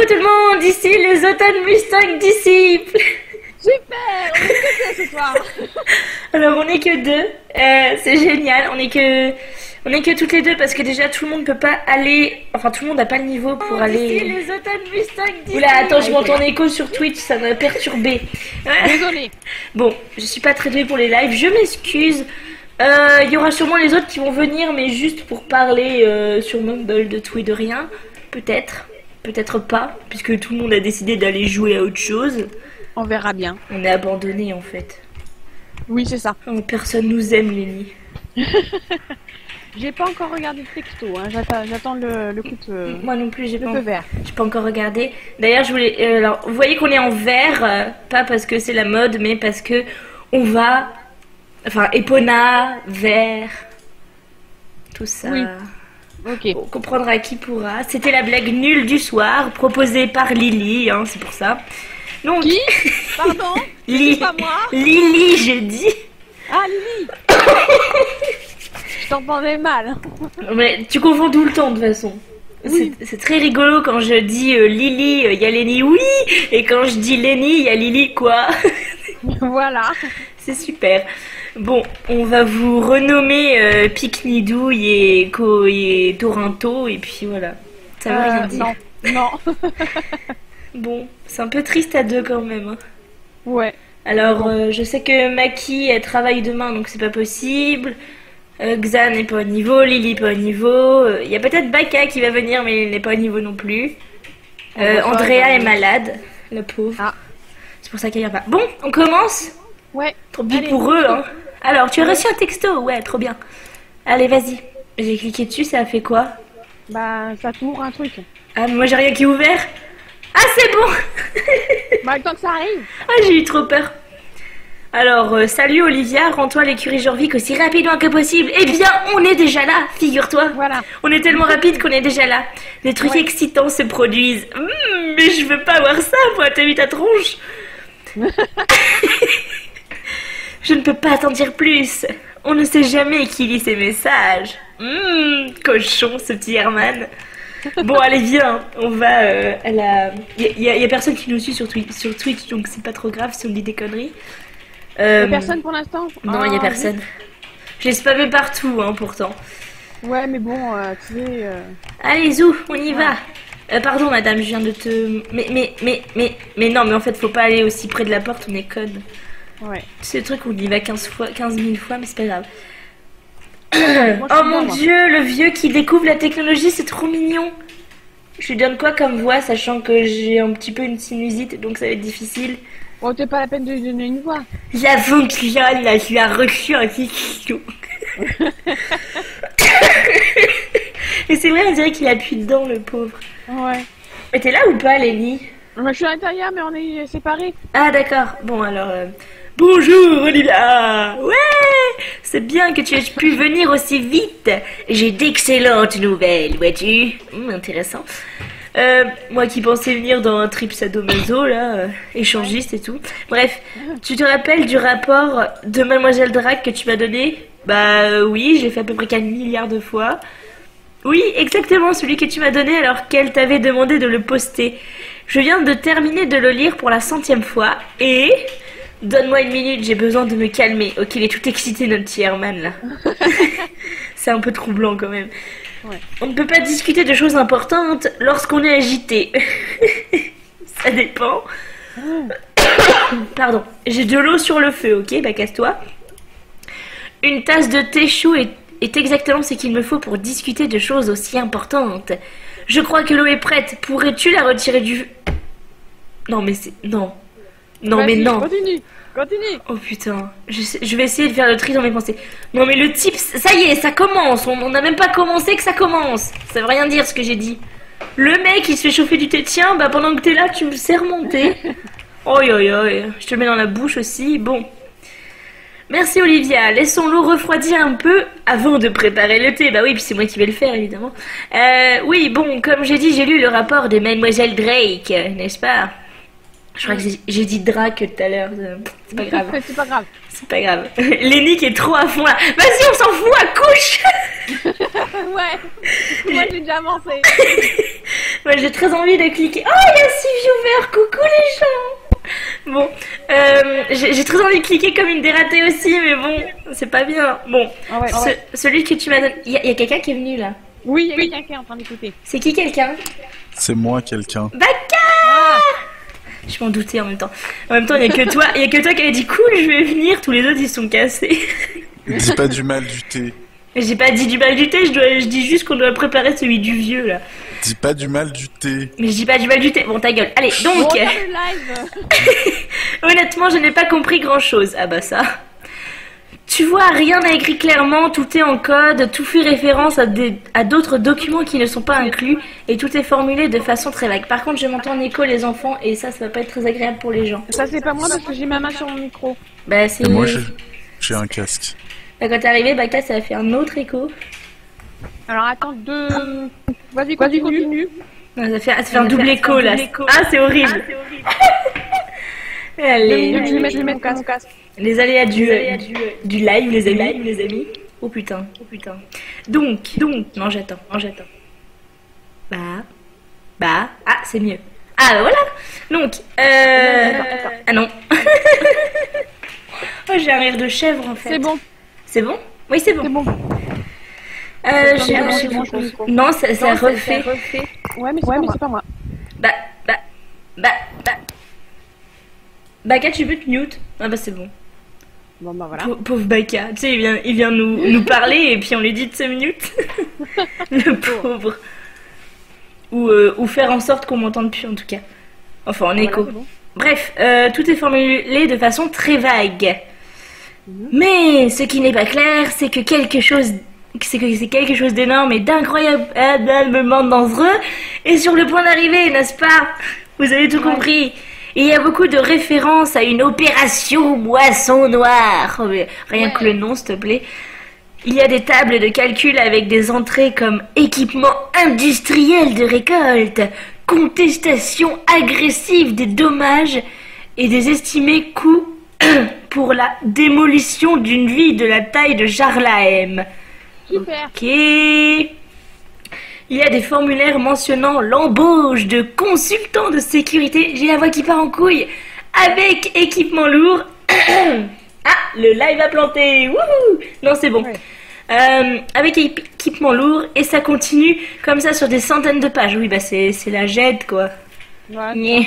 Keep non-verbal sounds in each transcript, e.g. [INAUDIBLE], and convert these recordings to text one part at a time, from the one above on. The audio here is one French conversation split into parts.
Coucou tout le monde, ici les automnes Mustang disciples. Super, on est que deux ce soir. [LAUGHS] Alors on est que deux, euh, c'est génial, on est que on est que toutes les deux parce que déjà tout le monde peut pas aller, enfin tout le monde n'a pas le niveau pour aller. Ici les automnes Mustang. Oula, attends, je m'entends en écho sur Twitch, ça m'a perturbé. Désolée. Bon, je suis pas très douée pour les lives, je m'excuse. Euh, Il y aura sûrement les autres qui vont venir, mais juste pour parler euh, sur Mumble de tout et de rien. Peut-être, peut-être pas, puisque tout le monde a décidé d'aller jouer à autre chose. On verra bien. On est abandonné en fait. Oui, c'est ça. Oh, personne nous aime, Lenny. [LAUGHS] J'ai pas encore regardé le texto. Hein. J'attends, le, le coup de Moi non plus, j'ai pas, vert. pas encore regardé. D'ailleurs, je voulais. euh, alors, vous voyez qu'on est en vert, euh, pas parce que c'est la mode, mais parce que on va. Enfin, Epona, vert, tout ça. Oui. Ok. On comprendra qui pourra. C'était la blague nulle du soir, proposée par Lily, hein, c'est pour ça. Donc, Qui? [LAUGHS] Pardon? Li- C'est pas moi Lily, j'ai dit. Ah, Lily Je t'entendais mal. Mais tu confonds tout le temps de toute façon. Oui. C'est- très rigolo quand je dis euh, Lily, il y a Lenny, oui, et quand je dis Lenny, il y a Lily, quoi? [LAUGHS] voilà. C'est super. Bon, on va vous renommer euh, et, Co et Toronto, et puis voilà. Ça veut rien Euh, dire. Non. Non. [LAUGHS] Bon, c'est un peu triste à deux quand même. hein. ouais. Alors, euh, je sais que Maki, elle travaille demain, donc c'est pas possible. Euh, Xan n'est pas au niveau, Lily pas au niveau. Il y a peut-être Baka qui va venir, mais il n'est pas au niveau non plus. Euh, Andrea est malade, la pauvre. Ah. C'est pour ça qu'elle vient pas. Bon, on commence Ouais. Trop bien Allez, pour eux, hein. Alors, tu as reçu un texto Ouais, trop bien. Allez, vas-y. J'ai cliqué dessus, ça a fait quoi? Bah, ça t'ouvre un truc. Ah, mais moi j'ai rien qui est ouvert. Ah, c'est bon [LAUGHS] Bah, le temps que ça arrive. Ah, j'ai eu trop peur. Alors, euh, salut Olivia, rends-toi à l'écurie Jorvik aussi rapidement que possible. Eh bien, on est déjà là, figure-toi. Voilà. On est tellement rapide qu'on est déjà là. Des trucs Ouais. excitants se produisent. Hum, mais je veux pas voir ça, moi, t'as vu ta tronche? [LAUGHS] Je ne peux pas t'en dire plus. On ne sait jamais qui lit ces messages. Hum, cochon, ce petit Herman. Bon, allez, viens. On va euh, à la. Il y, a- y a personne qui nous suit sur, Twi- sur Twitch, donc c'est pas trop grave si on dit des conneries. Y a Euh, personne pour l'instant Non, il y a Ah, personne. J'ai spammé partout, hein, pourtant. Ouais, mais bon, euh, tu sais. euh, Allez, Zou, on y va. Euh, pardon, madame, je viens de te. Mais, mais, mais, mais, mais non, mais en fait, faut pas aller aussi près de la porte, on est conne. Ouais. C'est le truc où on y va 15 fois, 15 000 fois, mais c'est pas grave. Moi, oh mon bien, dieu, le vieux qui découvre la technologie, c'est trop mignon. Je lui donne quoi comme voix, sachant que j'ai un petit peu une sinusite, donc ça va être difficile. Bon, t'es pas la peine de lui donner une voix. La fonctionne, là, je l'ai reçu en question. [LAUGHS] Et c'est vrai, on dirait qu'il appuie dedans, le pauvre. Ouais. Mais t'es là ou pas, Lenny? Moi, je suis à l'intérieur, mais on est séparés. Ah d'accord. Bon alors. euh, Bonjour Olivia. Ouais. C'est bien que tu aies pu venir aussi vite. J'ai d'excellentes nouvelles, vois-tu. Hum, intéressant. Euh, moi qui pensais venir dans un trip sadomaso là, euh, échangiste et tout. Bref, tu te rappelles du rapport de Mademoiselle Drac que tu m'as donné? Bah euh, oui, j'ai fait à peu près 4 milliards de fois. Oui, exactement, celui que tu m'as donné alors qu'elle t'avait demandé de le poster. Je viens de terminer de le lire pour la centième fois et... Donne-moi une minute, j'ai besoin de me calmer. Ok, il est tout excité notre petit Herman là. [LAUGHS] C'est un peu troublant quand même. Ouais. On ne peut pas discuter de choses importantes lorsqu'on est agité. [LAUGHS] Ça dépend. Pardon, j'ai de l'eau sur le feu, ok Bah casse-toi. Une tasse de thé chaud est, est exactement ce qu'il me faut pour discuter de choses aussi importantes. Je crois que l'eau est prête. Pourrais-tu la retirer du... Non mais c'est... Non. Non mais non. Continue. Continue. Oh putain, je, sais- je vais essayer de faire le tri dans mes pensées. Non mais le type, ça y est, ça commence. On on n'a même pas commencé que ça commence. Ça veut rien dire ce que j'ai dit. Le mec, il se fait chauffer du thé. Tiens, bah pendant que t'es là, tu me sers mon thé. [LAUGHS] Oi oi oi, je te le mets dans la bouche aussi. Bon. Merci Olivia. Laissons-l'eau refroidir un peu avant de préparer le thé. Bah oui, puis c'est moi qui vais le faire évidemment. Euh, oui, bon, comme j'ai dit, j'ai lu le rapport de Mademoiselle Drake, n'est-ce pas? Je crois que j'ai- dit Drake tout à l'heure. euh, C'est pas grave. c'est pas grave. C'est pas grave. [LAUGHS] Lenny qui est trop à fond là. Vas-y, on s'en fout, accouche [LAUGHS] ouais. Moi, j'ai déjà avancé. [LAUGHS] Moi, j'ai très envie de cliquer. Oh, il y a 6 viewers. Coucou les gens. Bon, euh, j'ai très envie de cliquer comme une dératée aussi, mais bon, c'est pas bien. Bon, Ah ouais, ce- ouais. celui que tu m'as donné. Il y a, quelqu'un qui est venu là. Oui, il y a quelqu'un qui est en train d'écouter. C'est qui quelqu'un? C'est moi quelqu'un. Baka Je m'en doutais en même temps. En même temps, il y a que toi, il y a que toi qui avait dit cool, je vais venir. Tous les autres, ils sont cassés. Dis pas du mal du thé. J'ai pas dit du mal du thé, je, dois, je dis juste qu'on doit préparer celui du vieux là. Dis pas du mal du thé. Mais je dis pas du mal du thé. Bon, ta gueule. Allez, donc, live [LAUGHS] honnêtement, je n'ai pas compris grand chose. Ah bah ça. Tu vois, rien n'a écrit clairement, tout est en code, tout fait référence à des- à d'autres documents qui ne sont pas inclus, et tout est formulé de façon très vague. Par contre, je m'entends en écho les enfants, et ça, ça va pas être très agréable pour les gens. Ça, c'est pas moi parce que j'ai ma main sur mon micro. Bah, c'est. Et moi j'ai j'ai un casque. Bah, quand t'es arrivé, Baka, ça a fait un autre écho. Alors, attends, deux... Vas-y, continue. continue. Non, ça fait, ça fait un double écho là. Ah, c'est horrible. [LAUGHS] Allez, Je vais mettre, je vais mettre mon casque. les aléas du, euh, du live, les amis, les amis. Oh putain, oh putain. Donc, donc, non, j'attends, non, j'attends. Bah, bah, ah, c'est mieux. Ah, bah voilà. Donc, euh, ah non. [LAUGHS] oh, j'ai un rire de chèvre en fait. C'est bon, C'est bon? Oui, c'est bon. c'est bon. Euh, j'ai- Non, ça, ça refait. Ouais, mais c'est pas moi. Bah, bah, bah, bah. Baka, tu peux te mute Ah bah c'est bon. Bon, bah voilà. Pau- Pauvre Baka, tu sais, il vient, il vient nous, [LAUGHS] nous parler et puis on lui dit de se mute. [LAUGHS] Le pauvre. Ou, euh, ou faire en sorte qu'on m'entende plus en tout cas. Enfin, en écho. c'est bon. Bref, euh, tout est formulé de façon très vague. Mais ce qui n'est pas clair, c'est que quelque chose, c'est que c'est quelque chose d'énorme et d'incroyablement dangereux est sur le point d'arriver, n'est-ce pas? Vous avez tout compris. Il y a beaucoup de références à une opération moisson noire. Oh, rien que le nom, s'il te plaît. Il y a des tables de calcul avec des entrées comme équipement industriel de récolte, contestation agressive des dommages et des estimés coûts [CLEARS THROAT] pour la démolition d'une ville de la taille de Jarlahem. Super. Ok. Il y a des formulaires mentionnant l'embauche de consultants de sécurité. J'ai la voix qui part en couille. Avec équipement lourd. [COUGHS] ah, le live a planté. Wouhou non, c'est bon. Ouais. Euh, avec équi- équipement lourd et ça continue comme ça sur des centaines de pages. Oui, bah c'est la GED quoi. Ouais.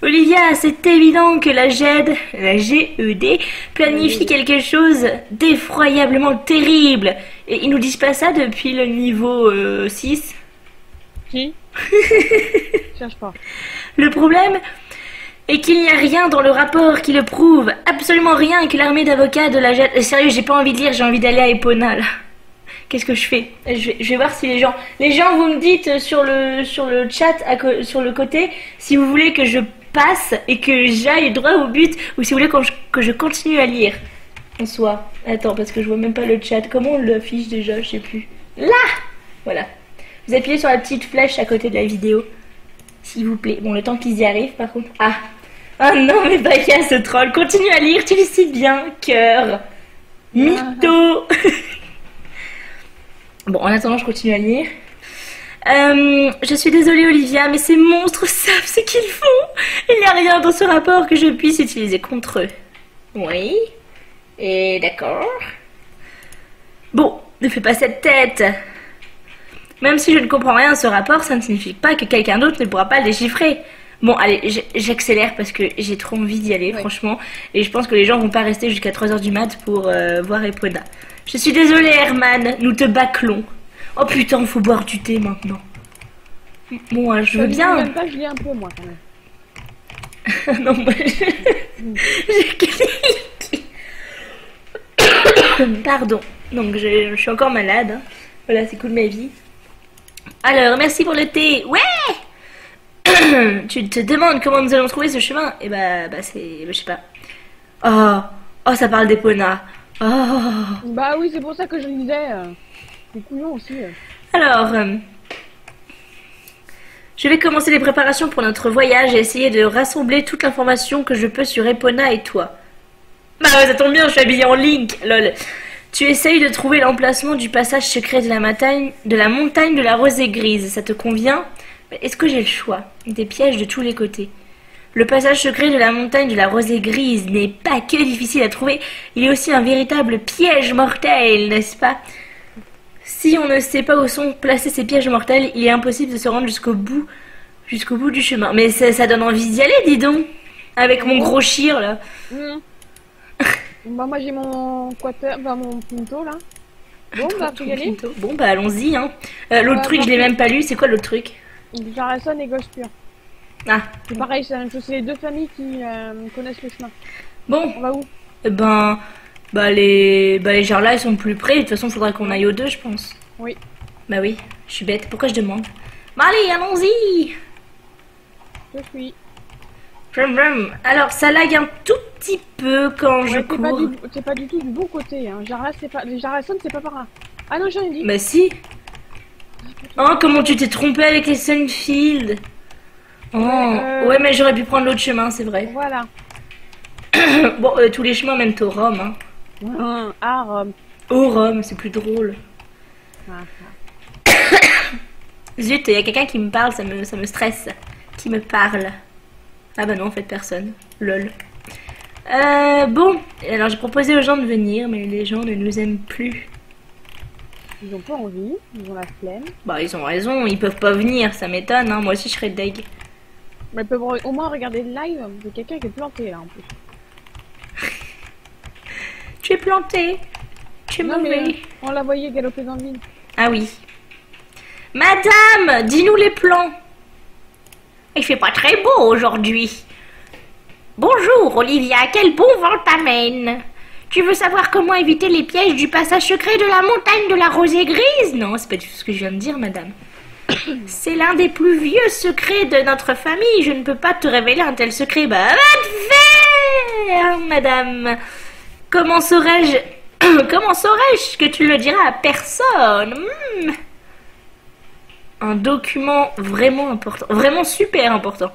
Olivia, c'est évident que la GED, la GED, planifie quelque chose d'effroyablement terrible. Et ils nous disent pas ça depuis le niveau euh, 6. Qui [LAUGHS] Cherche pas. Le problème est qu'il n'y a rien dans le rapport qui le prouve. Absolument rien et que l'armée d'avocats de la GED... Euh, Sérieux, j'ai pas envie de lire, j'ai envie d'aller à Epona là. Qu'est-ce que je fais? Je vais, je vais voir si les gens... Les gens, vous me dites sur le, sur le chat, à sur le côté, si vous voulez que je passe et que j'aille droit au but, ou si vous voulez qu'on- que je continue à lire. En soi. Attends, parce que je vois même pas le chat. Comment on l'affiche déjà Je sais plus. Là Voilà. Vous appuyez sur la petite flèche à côté de la vidéo. S'il vous plaît. Bon, le temps qu'ils y arrivent, par contre. Ah Ah non, mais Baka, ce troll. Continue à lire, tu le sais bien. Cœur. Mytho [LAUGHS] Bon, en attendant, je continue à lire. Euh, je suis désolée, Olivia, mais ces monstres savent ce qu'ils font. Il n'y a rien dans ce rapport que je puisse utiliser contre eux. Oui. Et d'accord. Bon, ne fais pas cette tête. Même si je ne comprends rien à ce rapport, ça ne signifie pas que quelqu'un d'autre ne pourra pas le déchiffrer. Bon, allez, j'accélère parce que j'ai trop envie d'y aller, franchement. Et je pense que les gens vont pas rester jusqu'à 3h du mat pour euh, voir Epona. Je suis désolée, Herman, nous te bâclons. Oh putain, faut boire du thé maintenant. Bon, hein, je veux bien. Même pas, je lis un peu, moi, quand même. [LAUGHS] non, moi, je... [LAUGHS] Pardon. Donc, je, je suis encore malade. hein. Voilà, c'est cool ma vie. Alors, merci pour le thé. Ouais [CLEARS THROAT] Tu te demandes comment nous allons trouver ce chemin? Eh bah, bah c'est... bah, je sais pas. Oh, oh, ça parle d'Epona. Oh. Bah oui, c'est pour ça que je lisais. Euh... Euh. Alors, euh, je vais commencer les préparations pour notre voyage et essayer de rassembler toute l'information que je peux sur Epona et toi. Bah ça tombe bien, je suis habillée en Link, lol. Tu essayes de trouver l'emplacement du passage secret de la montagne de la montagne de la rosée grise. Ça te convient? Est-ce que j'ai le choix? Des pièges de tous les côtés. Le passage secret de la montagne de la rosée grise n'est pas que difficile à trouver, il est aussi un véritable piège mortel, n'est-ce pas? Si on ne sait pas où sont placés ces pièges mortels, il est impossible de se rendre jusqu'au bout, jusqu'au bout du chemin. Mais ça, ça donne envie d'y aller, dis donc Avec mon gros chire, là. Hmm. bah, moi j'ai mon quater, bah, mon pinto là. Bon, bah, y aller. Bon, bah allons-y, hein. Euh, l'autre Ouais, truc, je l'ai même pas lu, c'est quoi l'autre truc? Jarasson et Gospur. Ah, C'est pareil, c'est les deux familles qui euh, connaissent le chemin. bon, On va où? Eh ben, bah les, bah les là ils sont plus près. De toute façon, faudra qu'on aille aux deux, je pense. Oui. Bah oui, je suis bête. Pourquoi je demande? Bah allez, allons-y. Je suis. Vroom, vroom. Alors, ça lag un tout petit peu quand je Ouais, c'est pas, cours. du, c'est pas du tout du bon côté. Hein. C'est pas, c'est pas par là. Ah non, j'en ai dit. Bah si. Oh, comment tu t'es trompé avec les Sunfield Oh, Ouais, ouais, euh, mais j'aurais pu prendre l'autre chemin, c'est vrai. Voilà. [COUGHS] bon, euh, tous les chemins mènent au Rome. Hein. Hum, Ah, Rome. Au Rome, c'est plus drôle. Ah, [COUGHS] Zut, il y a quelqu'un qui me parle, ça me, ça me stresse. Qui me parle. Ah bah non, en fait, personne. Lol. Euh, bon, alors j'ai proposé aux gens de venir, mais les gens ne nous aiment plus. Ils ont pas envie, ils ont la flemme. Bah, ils ont raison, ils peuvent pas venir, ça m'étonne, hein. Moi aussi, je serais deg. Mais ils peuvent au moins regarder le live de quelqu'un qui est planté là en plus. [LAUGHS] Tu es planté. Tu es Non, mauvais. euh, on la voyait galoper dans le vide. Ah oui. Madame, dis-nous les plans. Il fait pas très beau aujourd'hui. Bonjour, Olivia, quel bon vent t'amène. Tu veux savoir comment éviter les pièges du passage secret de la montagne de la rosée grise? Non, c'est pas du tout ce que je viens de dire, madame. [COUGHS] C'est l'un des plus vieux secrets de notre famille. Je ne peux pas te révéler un tel secret. Bah, va te faire, madame. Comment saurais-je [CLEARS THROAT] Comment saurais-je que tu le diras à personne? Hmm. Un document vraiment important, vraiment super important.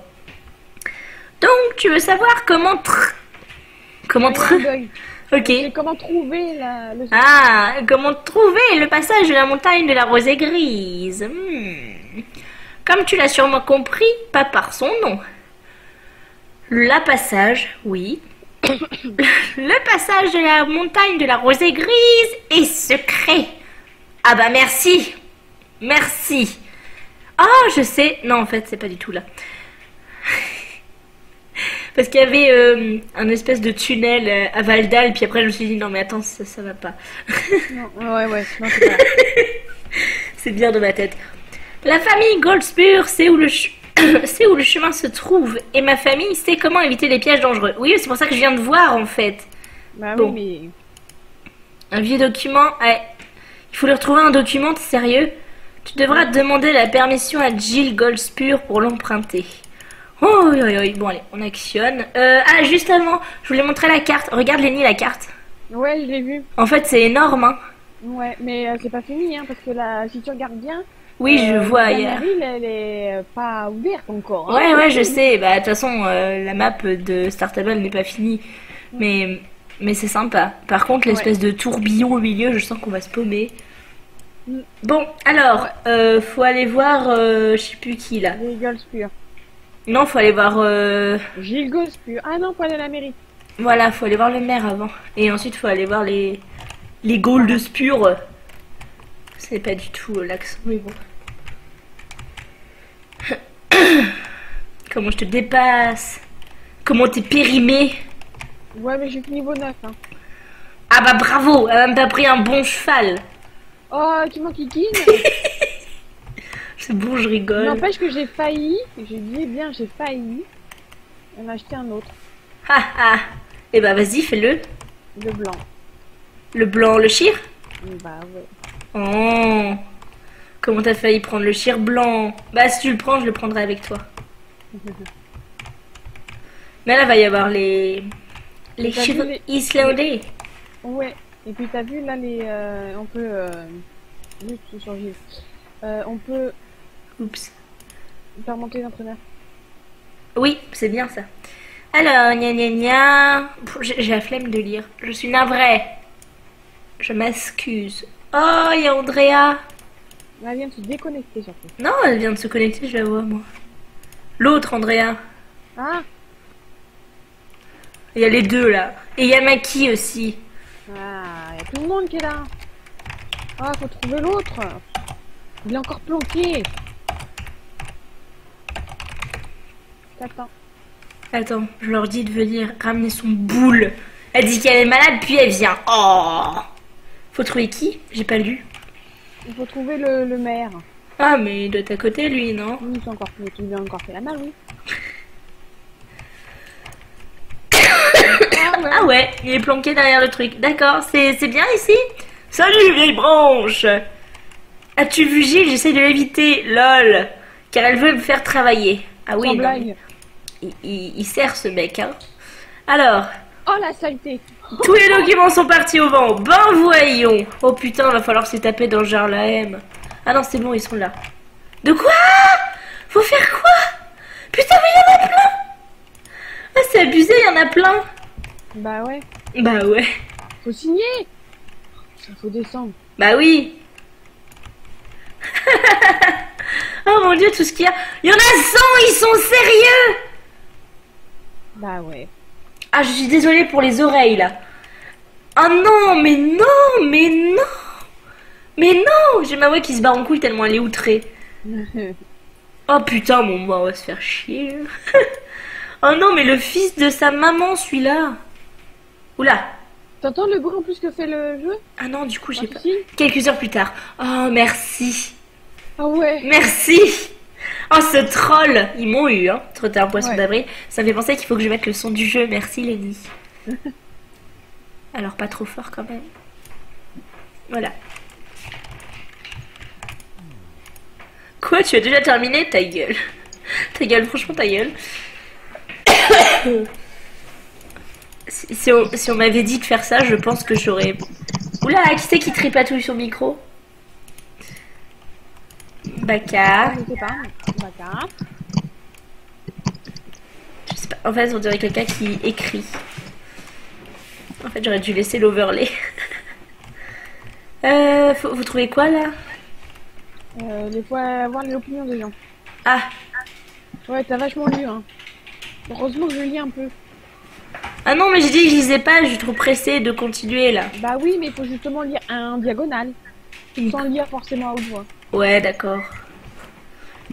Donc, tu veux savoir comment tr... Comment tr... [LAUGHS] Ok. Et trouver la, le Ah, comment trouver le passage de la montagne de la rosée grise? Hmm. Comme tu l'as sûrement compris, pas par son nom. La passage, oui. Le passage de la montagne de la rosée grise est secret. Ah bah merci. Merci. Oh, je sais. Non, en fait, c'est pas du tout là. [LAUGHS] Parce qu'il y avait euh, un espèce de tunnel euh, à Valdal, puis après je me suis dit non mais attends, ça, ça va pas. [LAUGHS] Non, ouais, ouais, [LAUGHS] non, c'est pas. C'est bien de ma tête. La famille Goldspur sait où le ch- [COUGHS] sait où le chemin se trouve, et ma famille sait comment éviter les pièges dangereux. Oui, c'est pour ça que je viens de voir en fait. Bah Bon. oui, Un vieux document. Il faut lui retrouver un document, sérieux? Tu devras demander la permission à Jill Goldspur pour l'emprunter. Oh, oui, oui, oui. Bon, allez, on actionne. Euh, ah, juste avant, je voulais montrer la carte. Regarde, Lenny, la carte. mais. Ouais, je l'ai vu. En fait, c'est énorme, hein. Ouais, mais euh, c'est pas fini, hein, parce que là, si tu regardes bien. Oui, je euh, vois la ville, elle est pas ouverte encore. hein. Ouais, ouais, je sais. Bah, de toute façon, euh, la map de Startable n'est pas finie. Mais, mais c'est sympa. Par contre, l'espèce de tourbillon au milieu, je sens qu'on va se paumer. Mm. Bon, alors, euh, faut aller voir, euh, je sais plus qui là. Goldspur. Non, faut aller voir, euh, Gilles. Ah non, pas aller à la mairie. voilà, faut aller voir le maire avant. Et ensuite, faut aller voir les, les Gaules de Spur. C'est pas du tout l'accent, mais bon. [COUGHS] Comment je te dépasse? Comment t'es périmé? Ouais, mais j'ai que niveau 9. Hein. Ah bah bravo, elle a même pas pris un bon cheval. Oh, tu m'enquiquines [LAUGHS] C'est bon, je rigole. N'empêche que j'ai failli, je dis bien j'ai failli en acheter un autre, Ah ah. Eh bah vas-y, fais-le. de blanc. Le blanc, le chir? Bah ouais. Oh. Comment t'as failli prendre le chir blanc? Bah si tu le prends, je le prendrai avec toi. [LAUGHS] Mais là, va y avoir les... Les chevaux les- islandais. Ouais. Et puis t'as vu là les, euh, on peut, euh, oui, c'est sur Gilles. Euh, on peut Oups. faire monter l'entraîneur. Oui, c'est bien ça. Alors, gna gna gna. J'ai la flemme de lire. Je suis navrée. Je m'excuse. Oh, il y a Andrea. Elle vient de se déconnecter surtout. Non, elle vient de se connecter, je la vois, moi. L'autre, Andrea. Ah Il y a les deux, là. Et il y a Maki aussi. Ah, y a tout le monde qui est là. Ah, faut trouver l'autre. Il est encore planqué. T'attends. Attends, je leur dis de venir ramener son boule. Elle dit qu'elle est malade, puis elle vient. Oh Faut trouver qui? J'ai pas lu. Il faut trouver le, le maire. Ah, mais il doit être à côté, lui, non Oui, c'est encore fait. Tu lui as encore fait la malle, oui. ah ouais. [COUGHS] Ah ouais, il est planqué derrière le truc. D'accord, c'est bien ici Salut, vieille branche As-tu vu Gilles? J'essaie de l'éviter, lol. Car elle veut me faire travailler. Ah oui, non, il, il- il sert ce mec, hein. Alors, Oh la saleté. Tous les documents sont partis au vent. Ben voyons. Oh putain, va falloir se taper dans genre la M. Ah non, c'est bon, ils sont là. De quoi? Faut faire quoi? Putain, mais il y en a plein Ah, c'est abusé, il y en a plein. Bah ouais. Bah ouais. Faut signer. Il faut descendre. Bah oui. [LAUGHS] oh mon dieu, tout ce qu'il y a. Il y en a 100, ils sont sérieux Bah ouais. Ah, je suis désolée pour les oreilles là. Ah non, mais non, mais non. Mais non, j'ai ma voix qui se bat en couille tellement elle est outrée. [LAUGHS] Oh putain, mon moi, on va se faire chier. [LAUGHS] oh non, mais le fils de sa maman, celui-là. Oula. T'entends le bruit en plus que fait le jeu? Ah non, du coup, j'ai Ah, pas. Quelques heures plus tard. Oh, merci. Ah ouais. Merci Oh, ce troll Ils m'ont eu, hein. Trop tard, poisson Ouais. d'avril. Ça me fait penser qu'il faut que je mette le son du jeu. Merci, Lenny. [LAUGHS] Alors, pas trop fort quand même. Voilà. Quoi, tu as déjà terminé Ta gueule? [LAUGHS] Ta gueule, franchement, ta gueule. [COUGHS] si, si on, si on m'avait dit de faire ça, je pense que j'aurais... Oula, qui c'est qui tripatouille son micro? Baka. Je sais pas. D'accord. Je sais pas. En fait, on dirait quelqu'un qui écrit. En fait, j'aurais dû laisser l'overlay. [LAUGHS] euh, faut- vous trouvez quoi là? Euh, des fois, avoir les opinions des gens. Ah, Ouais, t'as vachement lu, hein. Heureusement que je lis un peu. ah non, mais j'ai dit que je lisais pas. Je suis trop pressée de continuer là. Bah oui, mais il faut justement lire un diagonal. Sans lire forcément à haute voix. Ouais, d'accord.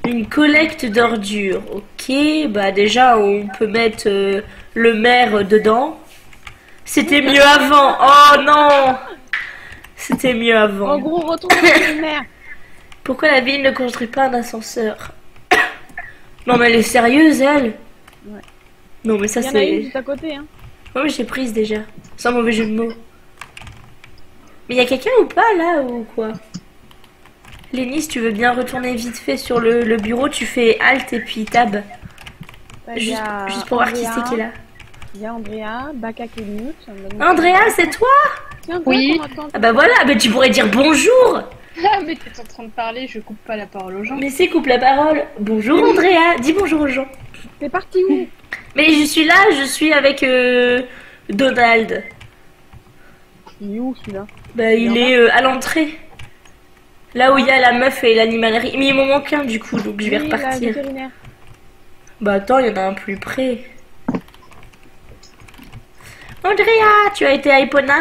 Une collecte d'ordures. Ok, bah déjà on peut mettre euh, le maire dedans. C'était mieux avant. Oh non C'était mieux avant. En gros, retourne chez le [COUGHS] maire. Pourquoi la ville ne construit pas un ascenseur? [COUGHS] Non mais elle est sérieuse elle Ouais. Non mais ça Il y en a une c'est... juste à côté, hein. Ouais mais j'ai prise déjà. Sans mauvais jeu de mots. Mais il y a quelqu'un ou pas là ou quoi? Lénie, si tu veux bien retourner vite fait sur le, le bureau, tu fais Alt et puis Tab. Y Juste, pour voir qui c'est qui est là. Il y a Andrea, Baka Andrea, c'est toi Tiens, Oui. Ah bah voilà, mais tu pourrais dire bonjour Ah, mais t'es en train de parler, je coupe pas la parole aux gens. Mais c'est coupe la parole. Bonjour Andrea, dis bonjour aux gens. T'es parti où? Mais je suis là, je suis avec euh, Donald. Il est où celui-là? Bah, il est euh, à l'entrée. Là où il y a la meuf et l'animalerie. Mais il m'en manque un du coup, donc je vais Oui, la repartir. vétérinaire. Bah attends, il y en a un plus près. Andrea, tu as été à Epona?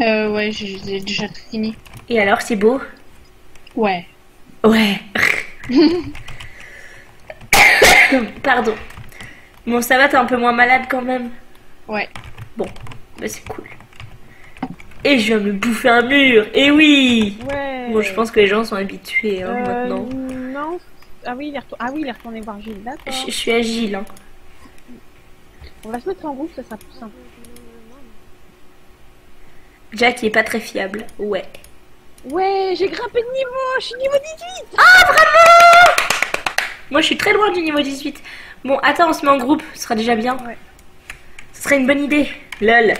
Euh, ouais, j'ai j'ai déjà fini. Et alors, c'est beau? Ouais. Ouais. [LAUGHS] Pardon. Bon, ça va, t'es un peu moins malade quand même? Ouais. Bon, bah c'est cool. Et je viens de me bouffer un mur. Et oui Ouais. Bon, je pense que les gens sont habitués hein, Euh, maintenant. Non. Ah oui, il est, retour- ah oui, il est retourné voir Gilles. Je, je suis agile. Hein. On va se mettre en groupe, ça sera plus simple. Jack il est pas très fiable. Ouais. Ouais, j'ai grimpé de niveau, je suis niveau 18 Moi, je suis très loin du niveau 18. Bon, attends, on se met en groupe. Ce sera déjà bien. Ouais. Ce serait une bonne idée. Lol.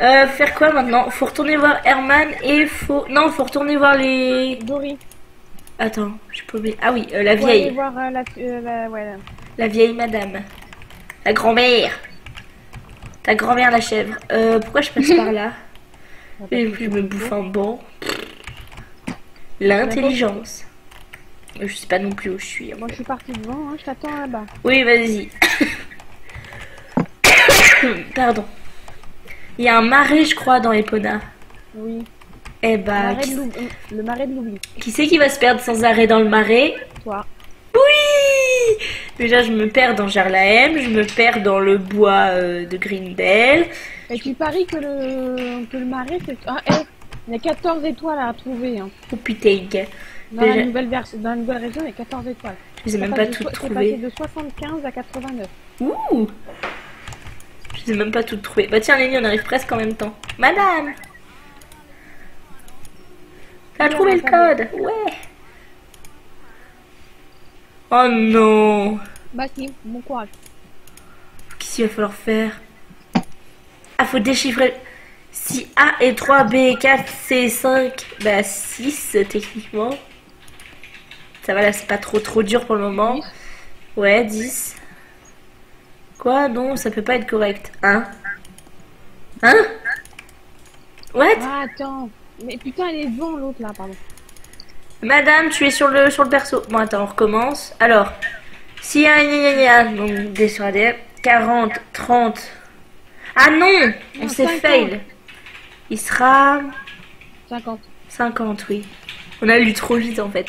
Euh, faire quoi maintenant? Faut retourner voir Herman et faut... Non, faut retourner voir les... Dory. Attends, je peux oublier. Ah oui, euh, la Faut aller vieille. voir euh, la, euh, la- ouais, la- La vieille madame. La grand-mère. Ta grand-mère la chèvre. Euh, pourquoi je passe par là? [LAUGHS] Et puis je me bouffe un banc. L'intelligence. Je sais pas non plus où je suis. Moi, je suis partie devant, hein, je t'attends là-bas. Oui, vas-y. [COUGHS] Pardon. Il y a un marais, je crois, dans Epona. Oui. Eh bah, qui, le marais de l'oubli. qui c'est qui va se perdre sans arrêt dans le marais? Toi. Oui Déjà, je me perds dans Jarlahem, je me perds dans le bois euh, de Grindel. Et tu paries que le, que le marais, c'est. Ah, eh, il y a 14 étoiles à trouver. Hein. Oh putain, Dans, la Déjà- nouvelle vers... dans la nouvelle région, il y a 14 étoiles. je les ai même pas de toutes c'est passé trouvées. de 75 à 89. Ouh Je les ai même pas toutes trouvées. Bah tiens, Lénie, on arrive presque en même temps. Madame T'as trouvé le code? Ouais Oh non Bah si, bon courage. Qu'est-ce qu'il va falloir faire? Ah, faut déchiffrer. Si A est 3, B est 4, C est 5, bah 6 techniquement. Ça va là, c'est pas trop trop dur pour le moment. Ouais, 10. Quoi Non, ça peut pas être correct. Hein? Hein? What? Ah, attends. Mais putain, elle est devant l'autre là, pardon. Madame, tu es sur le, sur le perso. Bon, attends, on recommence. Alors, si un gna gna donc D sur ADF, 40, 30. Ah non On Non, s'est 50. fail. Il sera 50. 50, oui. On a lu trop vite en fait.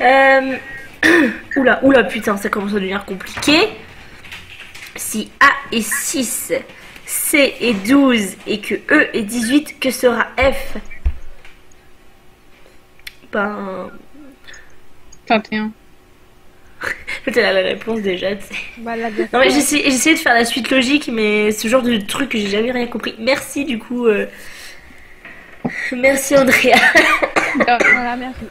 Euh... [CLEARS THROAT] oula, oula, putain, ça commence à devenir compliqué. Si A est 6, C est 12 et que E est 18, que sera F? Ben. 21. [LAUGHS] Peut-être la réponse déjà, tu sais. Bah, Non mais essayé de faire la suite logique, mais ce genre de truc j'ai jamais rien compris. Merci du coup. euh, [LAUGHS] Merci Andrea. [COUGHS] Voilà, merci.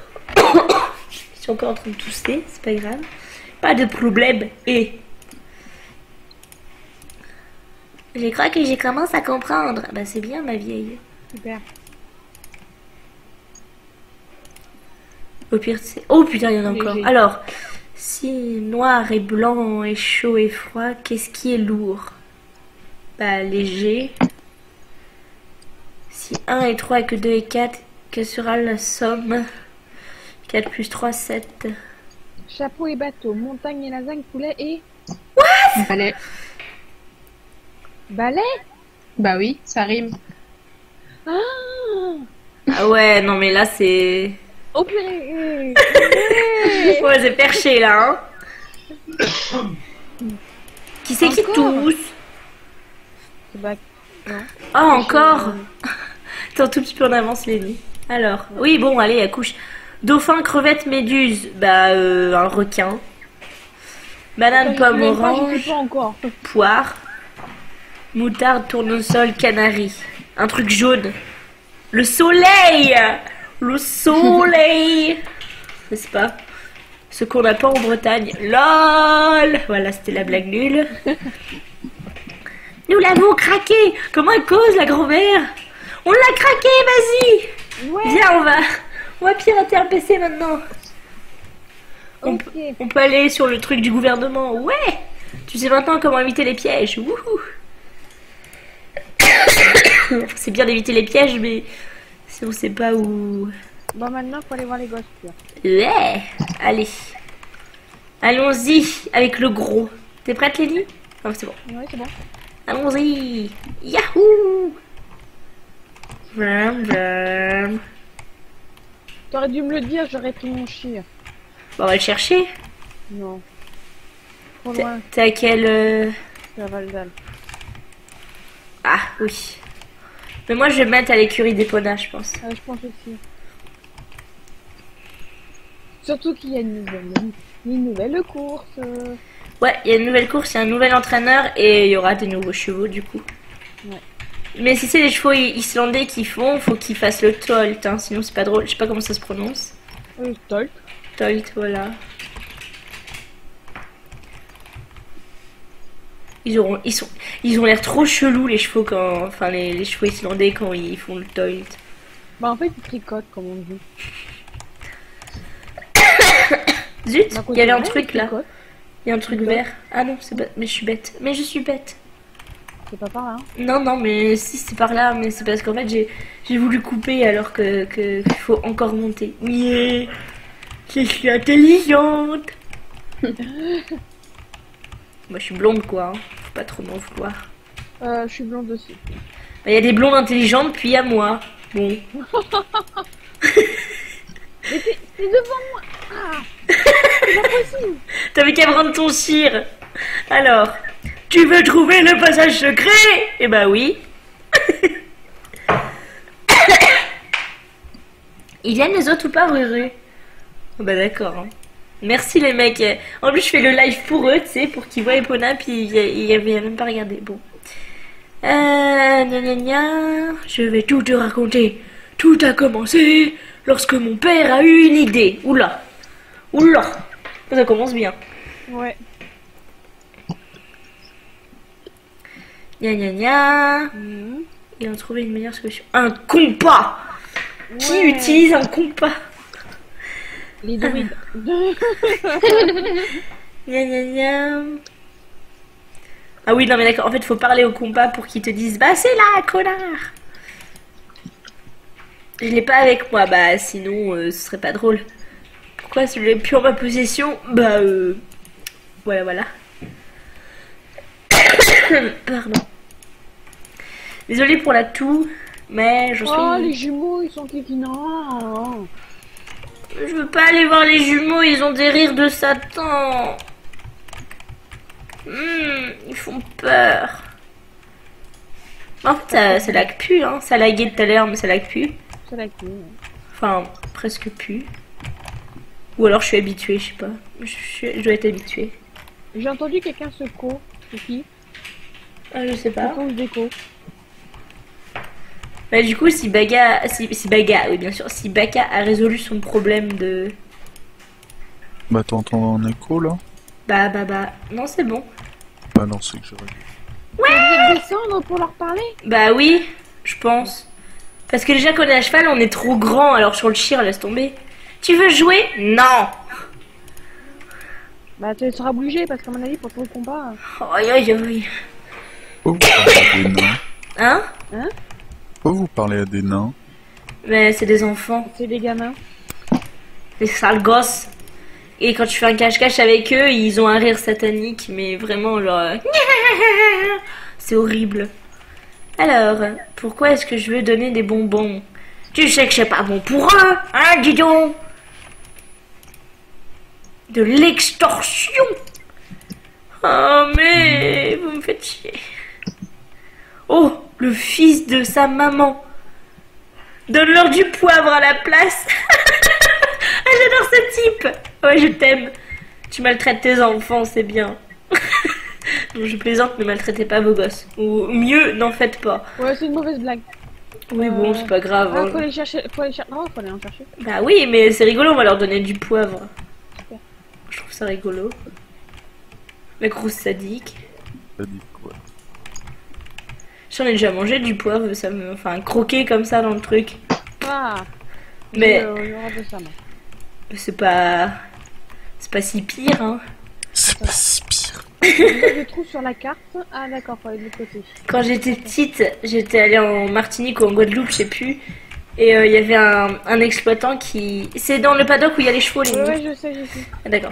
Je suis encore en train de tousser, c'est pas grave. Pas de problème. Et. Je crois que j'ai commencé à comprendre. Bah c'est bien ma vieille. Super. Au pire c'est. Oh putain, il y en a Léger. encore. Alors, si noir et blanc et chaud et froid, qu'est-ce qui est lourd? Bah léger. Si 1 et 3 et que 2 et 4, que sera la somme? 4 plus 3, 7. Chapeau et bateau, montagne et lasagne, poulet et Balai. Balai. Bah oui, ça rime. Ah Ah ouais, non mais là c'est... Oh purée [LAUGHS] Ouais, c'est perché là, hein Qui c'est qui Encore? tousse? C'est pas... Ah, encore? T'es un tout petit peu en avance, Lénie. Alors, oui, bon, allez, accouche. Dauphin, crevette, méduse. Bah, euh, un requin. Banane, pomme, même pas, orange, pas encore. poire. Moutarde, tournesol, canari. Un truc jaune. Le soleil Le soleil N'est-ce pas? Ce qu'on n'a pas en Bretagne. LOL Voilà, c'était la blague nulle. Nous l'avons craqué Comment elle cause, la grand-mère? On l'a craqué, vas-y Ouais, Viens, on va... On va pirater un PC maintenant. On, on peut aller sur le truc du gouvernement. Ouais Tu sais maintenant comment éviter les pièges. Wouhou C'est bien d'éviter les pièges, mais si on sait pas où... Bon, maintenant, faut aller voir les gosses. Ouais Allez. Allons-y avec le gros. T'es prête, Lélie Non, c'est bon. Ouais, c'est bon. Allons-y Yahoo vroom. T'aurais dû me le dire, j'aurais pris mon chien. Bon, on va le chercher. Non. T'es à quel... euh, c'est à Valdalle. Ah, oui. Mais moi, je vais me mettre à l'écurie d'Epona, je pense. Ah, je pense aussi. Surtout qu'il y a une nouvelle, une nouvelle course. Ouais, il y a une nouvelle course, il y a un nouvel entraîneur et il y aura des nouveaux chevaux, du coup. Ouais. Mais si c'est les chevaux islandais qui font, faut qu'ils fassent le tolt, hein, sinon c'est pas drôle. Je sais pas comment ça se prononce. Euh, Stolt. Tolt, voilà. Ils auront, ils sont, ils ont l'air trop chelous les chevaux quand, enfin les, les chevaux islandais quand ils font le tolt. Bah, en fait, ils tricotent, comme on dit. [COUGHS] Zut, il y avait un truc là. Il y a un truc vert. Ah non, c'est pas... mais je suis bête. Mais je suis bête. C'est pas par là. hein. Non, non, mais si c'est par là, mais c'est parce qu'en fait j'ai j'ai voulu couper alors que que- qu'il faut encore monter. Yeah. Je suis intelligente. [LAUGHS] Moi je suis blonde quoi, hein. faut pas trop m'en vouloir. Euh, je suis blonde aussi. Il y a des blondes intelligentes puis il y a moi. Bon. [LAUGHS] C'est devant moi Ah C'est pas possible T'avais qu'à prendre ton cire. Alors, tu veux trouver le passage secret? Eh ben oui. Ils viennent les autres ou pas, Ruru? Oh Bah d'accord. hein. Merci les mecs. En plus, je fais le live pour eux, tu sais, pour qu'ils voient Epona, puis ils viennent même pas regarder. Bon. Euh, gna gna gna. Je vais tout te raconter. Tout a commencé lorsque mon père a eu une idée. Oula. Oula. Ça commence bien. Ouais. Gna gna gna. Mhm. Ils ont trouvé une meilleure solution. Un compas Qui utilise un compas? Les druides. [LAUGHS] Gna gna gna. Ah oui, non mais d'accord, en fait, faut parler au compas pour qu'ils te disent Bah c'est là, connard Je l'ai pas avec moi, bah sinon euh, ce serait pas drôle. Pourquoi je l'ai plus en ma possession? Bah euh... Voilà, voilà. [COUGHS] Pardon. Désolée pour la toux, mais je suis... Oh, les jumeaux, ils sont cliquinants. Je veux pas aller voir les jumeaux, ils ont des rires de Satan. Hmm, ils font peur. En fait, ça, ça lag plus, hein. Ça laguait tout à l'heure, mais ça lag plus. C'est la queue. Enfin, presque plus. Ou alors je suis habituée, je sais pas. Je, dois être habituée. J'ai entendu quelqu'un se co. C'est qui? Ah, je sais Se pas. co ou se déco Bah, du coup, si Baga, si, si Baga, oui, bien sûr, si Baka a résolu son problème de. Bah t'entends un écho là Bah, bah, bah. Non, c'est bon. Bah non, c'est que j'aurais descendre pour leur parler Bah oui, je pense. Parce que déjà qu'on est à cheval, on est trop grand, alors sur le chir, laisse tomber. Tu veux jouer? Non Bah, tu seras obligé parce qu'à mon avis, pour tout le combat. Aïe aïe aïe. Oh, des nains Hein? Oh, vous parlez à des nains Mais c'est des enfants, C'est des gamins. des sales gosses. Et quand tu fais un cache-cache avec eux, ils ont un rire satanique, mais vraiment genre... [LAUGHS] C'est horrible. Alors, pourquoi est-ce que je veux donner des bonbons? Tu sais que c'est pas bon pour eux, hein, dis donc De l'extorsion Oh, mais vous me faites chier. Oh, le fils de sa maman. Donne-leur du poivre à la place. [LAUGHS] ah, j'adore ce type. Ouais, je t'aime. Tu maltraites tes enfants, c'est bien. [LAUGHS] Je plaisante, ne maltraitez pas vos gosses. Ou mieux, n'en faites pas. Ouais, c'est une mauvaise blague. Oui, bon, c'est pas grave. Ah, hein. faut les chercher. Faut les chercher. Non, faut aller en chercher. Bah oui, mais c'est rigolo, on va leur donner du poivre. Super. Je trouve ça rigolo. La grosse sadique. Quoi J'en ai déjà mangé du poivre, ça me... Enfin, croquer comme ça dans le truc. Ah Mais Euh, c'est pas... C'est pas si pire, hein. C'est pas si pire. Je le trouve sur la carte. Ah, d'accord, faut aller de l'autre côté. Quand j'étais petite, j'étais allée en Martinique ou en Guadeloupe, je sais plus. Et euh, il y avait un, un exploitant qui... C'est dans le paddock où il y a les chevaux, les ouais, je sais, je sais. Ah, D'accord.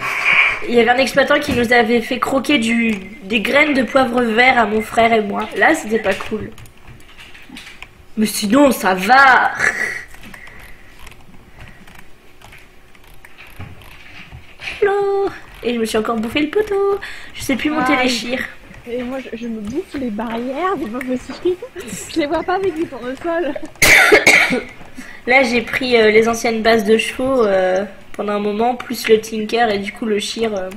Il y avait un exploitant qui nous avait fait croquer du, des graines de poivre vert à mon frère et moi. Là, c'était pas cool. Mais sinon, ça va. Hello. Et je me suis encore bouffé le poteau. Je sais plus monter Ah, les oui. chires. Et moi, je, je me bouffe les barrières, c'est pas possible. [LAUGHS] je les vois pas avec du tournesol. [LAUGHS] Là, j'ai pris euh, les anciennes bases de chevaux euh, pendant un moment, plus le tinker et du coup le chire. Euh,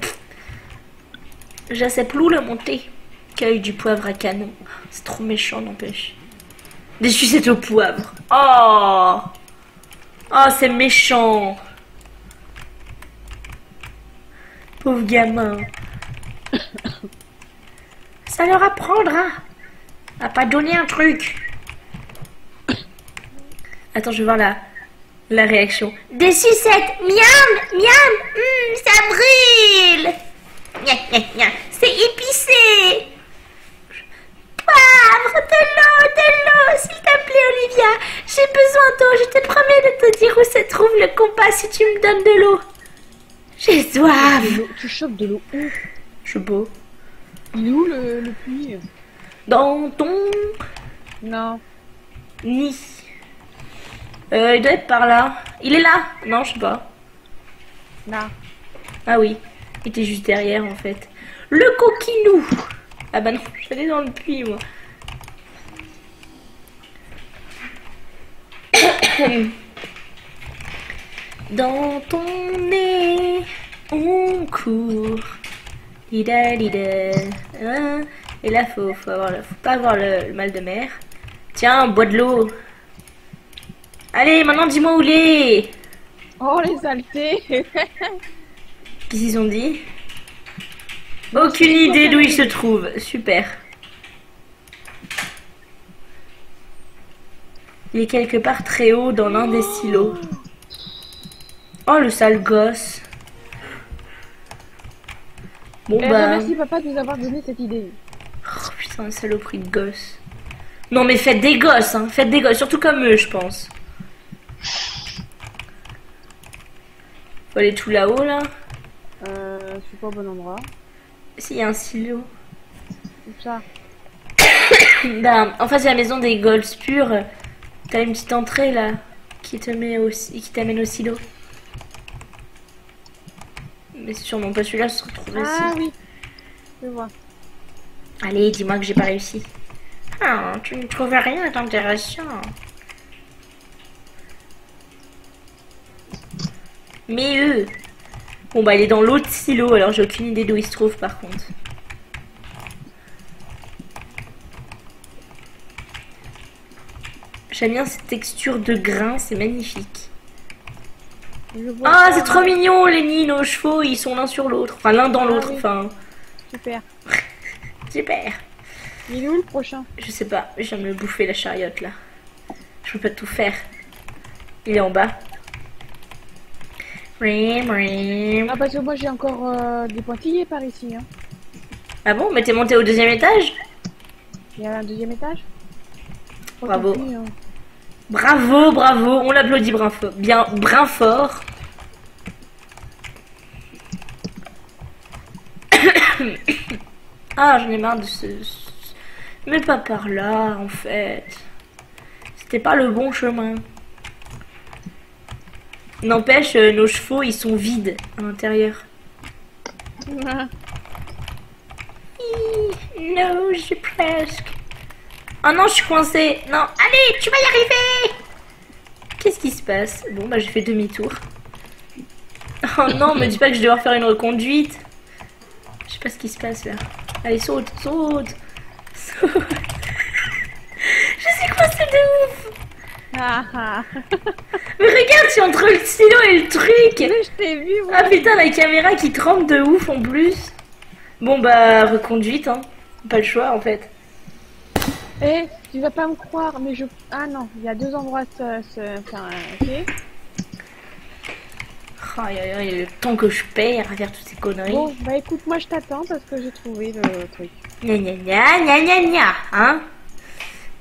sais plus le monter. Cueille du poivre à canon. C'est trop méchant, n'empêche. Des sucettes au poivre. Oh Oh, c'est méchant. Pauvre gamin. [COUGHS] Ça leur apprendra à pas donner un truc. Attends, je vais voir la, la réaction. Des sucettes Miam Miam Hum, Ça brûle. C'est épicé soif De l'eau, de l'eau S'il te plaît, Olivia J'ai besoin d'eau, je te promets de te dire où se trouve le compas si tu me donnes de l'eau. J'ai soif De l'eau- Tu chopes de l'eau où? Je suis beau. Il est où le, le puits? Dans ton Non. nid. Euh, il doit être par là. Il est là Non, je sais pas. Là. Ah oui, il était juste derrière en fait. Le coquinou Ah bah non, j'allais dans le puits moi. [COUGHS] Dans ton nez, on court. Lida, lida. Hein. Et là, faut, faut, avoir le- faut pas avoir le, le mal de mer. Tiens, bois de l'eau. Allez, maintenant dis-moi où il est. Oh, les saletés [LAUGHS] Qu'est-ce qu'ils ont dit? Aucune idée d'où il se trouve. Super. Il est quelque part très haut dans l'un des silos. Oh, le sale gosse. Bon Eh, bah... Remercie papa de nous avoir donné cette idée. Oh putain, saloperie de gosse. Non mais faites des gosses, hein. Faites des gosses, surtout comme eux, je pense. Faut aller tout là-haut, là. Euh, suis pas au bon endroit. S'il y a un silo. Où ça [COUGHS] Bah, en face de la maison des Golds purs, t'as une petite entrée là qui te met au, qui t'amène au silo. Mais c'est sûrement pas celui-là, ce se retrouve Ah ici. oui. Je vois. Allez, dis-moi que j'ai pas réussi. Ah, tu ne trouves rien d'intéressant. Mais eux. Bon bah il est dans l'autre silo, alors j'ai aucune idée d'où il se trouve par contre. J'aime bien cette texture de grain, c'est magnifique. Ah, c'est trop mignon, les nids, nos chevaux, ils sont l'un sur l'autre. Enfin, l'un dans Ah l'autre, enfin, Super. [LAUGHS] super. Il est où le prochain? Je sais pas, je viens de me bouffer la chariote là. Je peux pas tout faire. Il est en bas. Ah, parce que moi j'ai encore euh, des pointillés par ici. Hein. Ah bon, mais t'es monté au deuxième étage? Il y a un deuxième étage? Bravo. hein. Bravo, bravo, on l'applaudit brin fort. Bien, brin fort. ah, j'en ai marre de ce- Mais pas par là, en fait. C'était pas le bon chemin. N'empêche, euh, nos chevaux, ils sont vides à l'intérieur. Non, j'ai presque. Oh non, je suis coincée. Non, allez, tu vas y arriver. Qu'est-ce qui se passe? Bon, bah j'ai fait demi-tour. Oh non, me dis pas que je vais devoir faire une reconduite. Je sais pas ce qui se passe là. Allez, saute, saute. Saute. [LAUGHS] je suis coincée de ouf. Ah, ah. Mais regarde, c'est entre le stylo et le truc. Mais je t'ai vu, moi. Ah putain, la caméra qui tremble de ouf en plus. Bon bah, reconduite, hein. Pas le choix en fait. Eh, tu vas pas me croire, mais je. Ah non, il y a deux endroits. Ce, ce... Enfin, ok. Aïe aïe aïe, le temps que je perds à faire toutes ces conneries. Bon, bah écoute, moi je t'attends parce que j'ai trouvé le truc. Gna gna gna gna gna gna, hein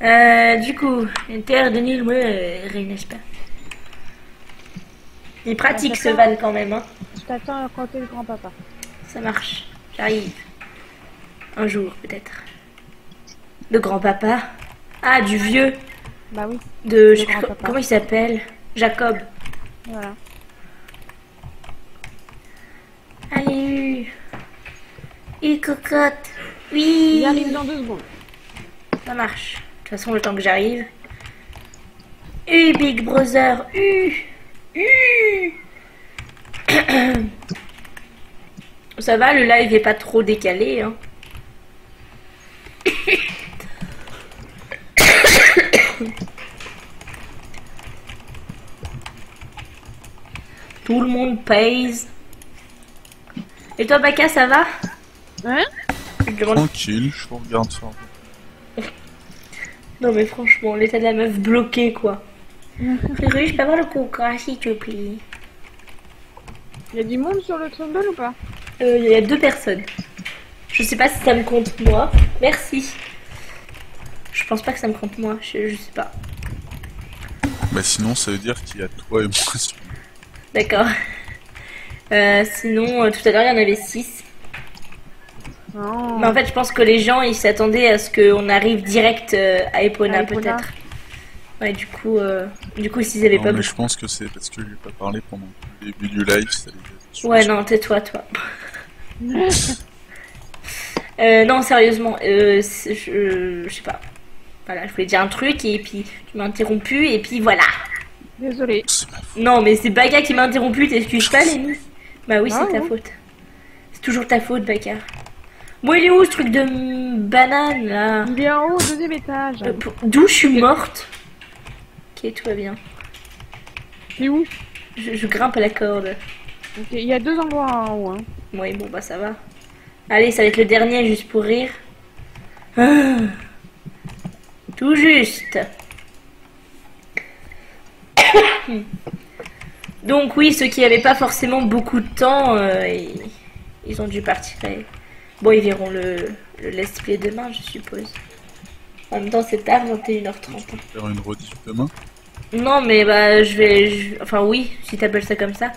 euh, Du coup, terre de rien n'est-ce pas? Il est pratique ce van quand même, hein Je t'attends à côté le grand-papa. Ça marche, j'arrive. Un jour, peut-être. De grand-papa? Ah, du vieux Bah oui, De... je comment il s'appelle Jacob. voilà. Allez Il cocotte Oui Il arrive dans deux secondes. Ça marche. De toute façon, le temps que j'arrive. U Big Brother. U. U. [COUGHS] Ça va, le live est pas trop décalé. Hein. [COUGHS] Tout le monde pèse. Et toi, Baka, ça va? Hein Je demande Tranquille, je vous regarde ça. Non mais franchement, l'état de la meuf bloqué quoi. [LAUGHS] Ruru, je peux avoir le coca s'il te plaît. Il y a du monde sur le Trumble ou pas Euh, Il y a deux personnes. Je sais pas si ça me compte moi. Merci. pense pas que ça me compte moi, je, je sais pas. Bah sinon, ça veut dire qu'il y a toi et moi. D'accord. Euh, sinon, euh, tout à l'heure, il y en avait 6. Non. Mais en fait, je pense que les gens, ils s'attendaient à ce qu'on arrive direct euh, à Epona, peut-être. Ouais, du coup, euh, du coup, s'ils avaient Non, pas... mais je pense que c'est parce que je lui ai pas parlé pendant le début du live. Ça les Ouais, non, tais-toi, toi. [LAUGHS] Euh, non, sérieusement, euh, je, je sais pas. Voilà, je voulais dire un truc et puis tu m'as interrompu et puis voilà. Faute. Non, mais c'est Baga qui m'a interrompu, t'excuses pas, [LAUGHS] Lenny Bah oui, Ah, c'est ta faute. C'est toujours ta faute, Baga. Bon, il est où ce truc de banane là Il est en haut, au deuxième étage. Euh, D'où je suis morte Ok, tout va bien. C'est où? Je, je grimpe à la corde. Ok, Il y a deux endroits en haut. Hein. Oui, bon, bah ça va. Allez, ça va être le dernier juste pour rire. Ah. Tout juste. [COUGHS] Donc oui, ceux qui n'avaient pas forcément beaucoup de temps, euh, ils, ils ont dû partir. Bon, ils verront le, le let's play demain, je suppose. En même temps, c'est tard, 21h30. hein. Faire une rediff demain? Non, mais bah, je vais... je- Enfin oui, si t'appelles ça comme ça.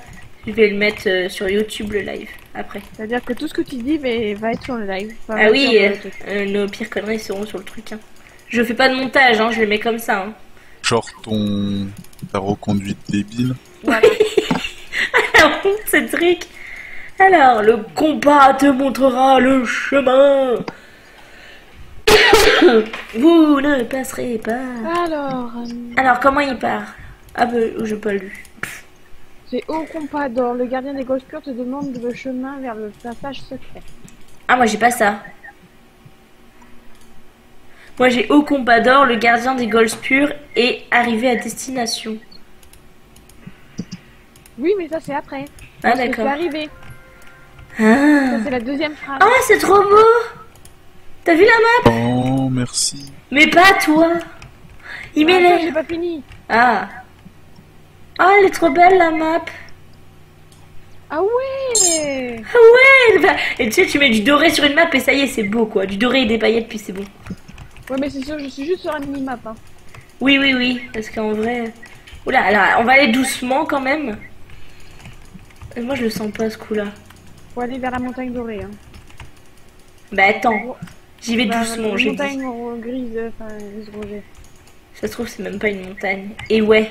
Je vais le mettre euh, sur YouTube, le live, après. C'est-à-dire que tout ce que tu dis va, va être sur le live. Enfin, va Ah être oui, sur le euh, truc. euh, nos pires conneries seront sur le truc. Hein. Je fais pas de montage, hein, je les mets comme ça. Hein. Genre ton ta reconduite débile. Voilà. [LAUGHS] La honte, ce truc. Alors, le combat te montrera le chemin. [COUGHS] Vous ne passerez pas. Alors, euh, Alors, comment il part? Ah bah, je pas lu. c'est au compas d'or. Le gardien des gosses pures te demande le chemin vers le passage secret. Ah, moi j'ai pas ça. Moi j'ai au combat d'or, le gardien des Golds purs et arrivé à destination. Oui, mais ça c'est après. Ah Parce que d'accord. C'est arrivé. Ah, c'est la deuxième phrase. Ah, c'est trop beau T'as vu la map? Oh merci. Mais pas toi Il Ah, m'énerve j'ai pas fini. Ah Ah, elle est trop belle la map Ah ouais Ah ouais elle va- Et tu sais, tu mets du doré sur une map et ça y est, c'est beau quoi. Du doré et des paillettes, puis c'est bon. Ouais, mais c'est sûr, je suis juste sur un minimap. Hein. Oui, oui, oui, parce qu'en vrai... Oula, alors, on va aller doucement quand même. Et moi, je le sens pas ce coup-là. Faut aller vers la montagne dorée. Hein. Bah attends, j'y vais Vers doucement, la j'ai dit. montagne ro- grise, enfin grise rosée. Ça se trouve, c'est même pas une montagne. Et ouais,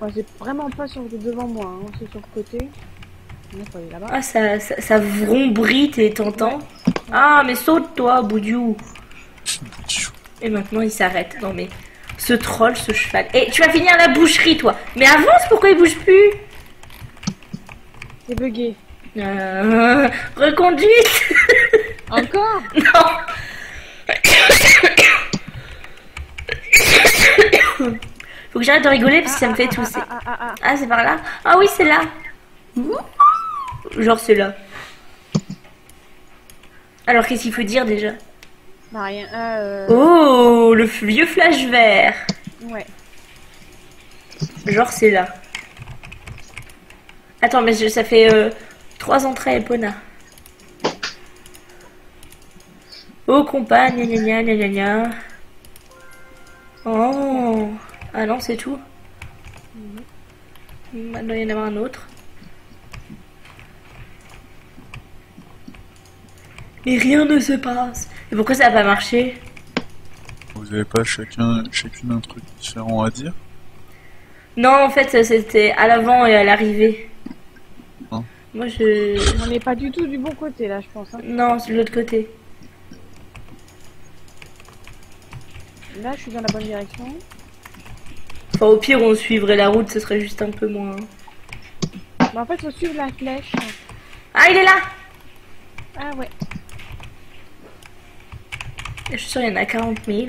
Ouais, c'est vraiment pas sur le devant moi, hein. c'est sur le côté. Ah, ça, ça, ça vrombrit et tentant. Ah, mais saute toi, Boudiou. Et maintenant, il s'arrête. Non mais, ce troll, ce cheval. Et tu vas finir à la boucherie, toi. Mais avance, pourquoi il bouge plus? C'est bugué. Euh, Reconduite Encore? [LAUGHS] Non Faut que j'arrête de rigoler parce que ça me fait tousser. Ah, c'est par là? Ah oui, c'est là. Genre, c'est là. Alors, qu'est-ce qu'il faut dire déjà? Bah rien. Ah, euh... Oh, le vieux flash vert. Ouais. Genre, c'est là. Attends, mais ça fait euh, trois entrées à Epona. Oh, compas, gna gna gna gna gna gna. Oh. Ah non, c'est tout. Maintenant, il y en avoir un autre. Et rien ne se passe. Et pourquoi ça n'a pas marché? Vous avez pas chacun chacune un truc différent à dire? Non, en fait, c'était à l'avant et à l'arrivée. Hein. Moi, je... On n'est pas du tout du bon côté là, je pense. Hein. Non, c'est de l'autre côté. Là, je suis dans la bonne direction. Enfin, au pire, on suivrait la route, ce serait juste un peu moins... Bah, en fait, faut suivre la flèche. Ah, il est là Ah ouais. Je suis sûre, il y en a 40 000.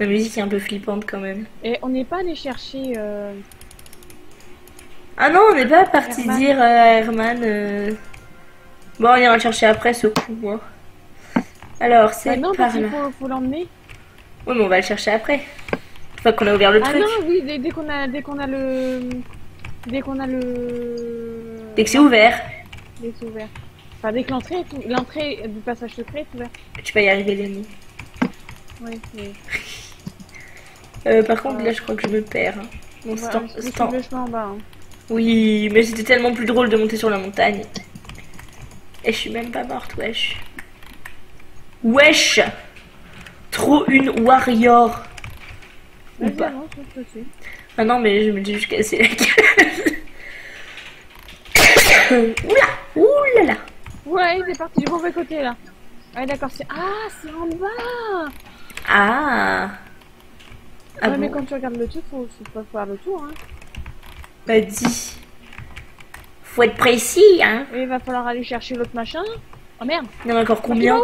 La musique est un peu flippante quand même. Et on n'est pas allé chercher. Euh... Ah non, on n'est pas parti Herman. dire euh, à Herman... euh, Bon, on ira le chercher après, ce coup, moi. Alors, c'est Bah non, par parce qu'il faut, faut l'emmener. Oui, mais on va le chercher après. Une fois qu'on a ouvert le Ah truc. non, oui, dès, dès qu'on a, dès qu'on a le, dès qu'on a le. Dès que c'est ouvert. Il est ouvert. Enfin, dès que l'entrée l'entrée du passage secret est ouverte. Tu vas y arriver, Léonie. Oui, mais... Euh, par contre, là, je crois que je me perds. hein. En bas. hein. Oui, mais c'était tellement plus drôle de monter sur la montagne. Et je suis même pas morte, wesh. Wesh Trop une warrior. Ou pas. avance. Ah non, mais je me dis juste casser la gueule. [COUGHS] Oula Oulala Ouais, il est parti du mauvais côté là. D'accord, c'est... Ah, c'est en bas Ah Ah Ouais, mais quand tu regardes le truc, faut, faut pas faire le tour. Hein. Bah dis. Faut être précis, hein. Et il va falloir aller chercher l'autre machin. Oh merde Il y en a encore combien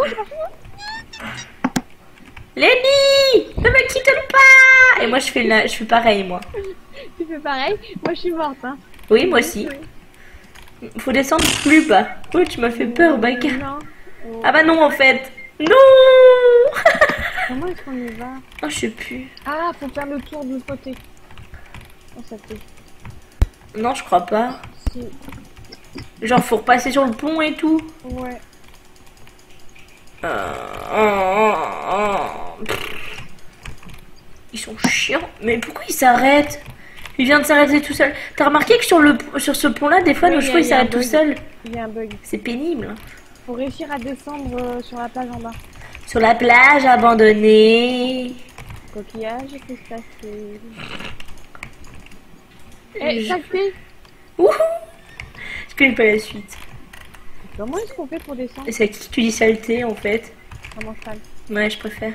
Lenny Ne me quitte pas Et moi je fais, la... je fais pareil, moi. [LAUGHS] Tu fais pareil Moi je suis morte. Hein. Oui, moi aussi. Faut descendre plus bas. Oh, tu m'as fait peur. Non. Oh. Ah bah non, en fait. Non [LAUGHS] Comment est-ce qu'on y va Oh, je sais plus. Ah, faut faire le tour du côté. Oh, ça fait... Non, je crois pas. Si. Genre, faut repasser sur le pont et tout. Ouais. Euh, oh, oh. Ils sont chiants. Mais pourquoi ils s'arrêtent? Il vient de s'arrêter tout seul. T'as remarqué que sur, le, sur ce pont-là, des fois, nos chevaux, ils s'arrêtent tout seuls. Il y a un bug. C'est pénible. Faut réussir à descendre euh, sur la plage en bas. Sur la plage abandonnée. Coquillage, crustacés. Eh, Je- saleté Wouhou Je connais pas la suite. Comment est-ce qu'on fait pour descendre Et c'est à qui que tu dis saleté, en fait mon cheval Ouais, je préfère.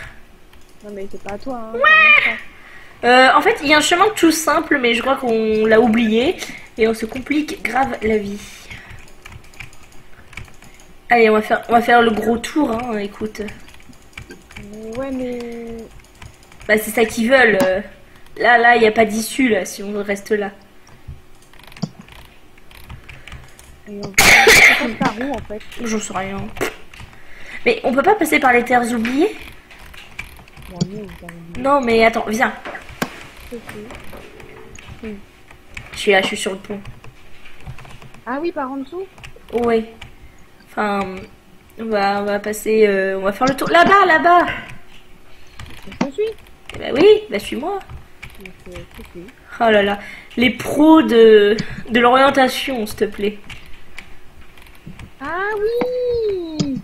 Non mais c'est pas à toi, hein. cheval. Euh, en fait, il y a un chemin tout simple, mais je crois qu'on l'a oublié. Et on se complique grave la vie. Allez, on va faire, on va faire le gros tour, hein, écoute. Ouais, mais... Bah, c'est ça qu'ils veulent. euh. Là, là, il n'y a pas d'issue, là, si on reste là. Et on passe par où, en fait J'en sais rien. Mais on peut pas passer par les terres oubliées? Bon, Non, mais attends, viens. Je suis là, je suis sur le pont. Ah oui, par en dessous? Ouais. Enfin, on va, on va passer, euh, on va faire le tour. Là-bas, là-bas. Je te suis. Eh Bah oui, bah suis-moi. Oh là là, les pros de, de l'orientation, s'il te plaît. Ah oui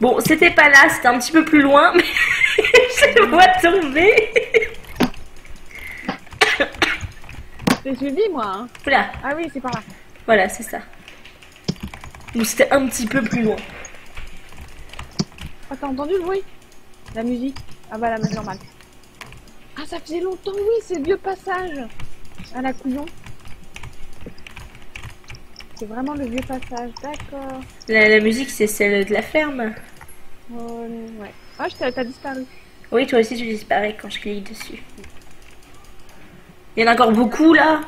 Bon, c'était pas là, c'était un petit peu plus loin, mais [LAUGHS] je le vois tomber. J'ai suivi, moi, hein. Voilà, Ah oui, c'est par là. voilà, c'est ça. Donc c'était un petit peu plus loin. Ah, t'as entendu le bruit? La musique? Ah bah, la musique normale. Ah, ça faisait longtemps, oui, c'est le vieux passage. À la couillon. C'est vraiment le vieux passage, d'accord. La, la musique, c'est celle de la ferme. Euh, ouais. Ah, t'as disparu. Oui, toi aussi, tu disparais quand je clique dessus. Il y en a encore beaucoup là.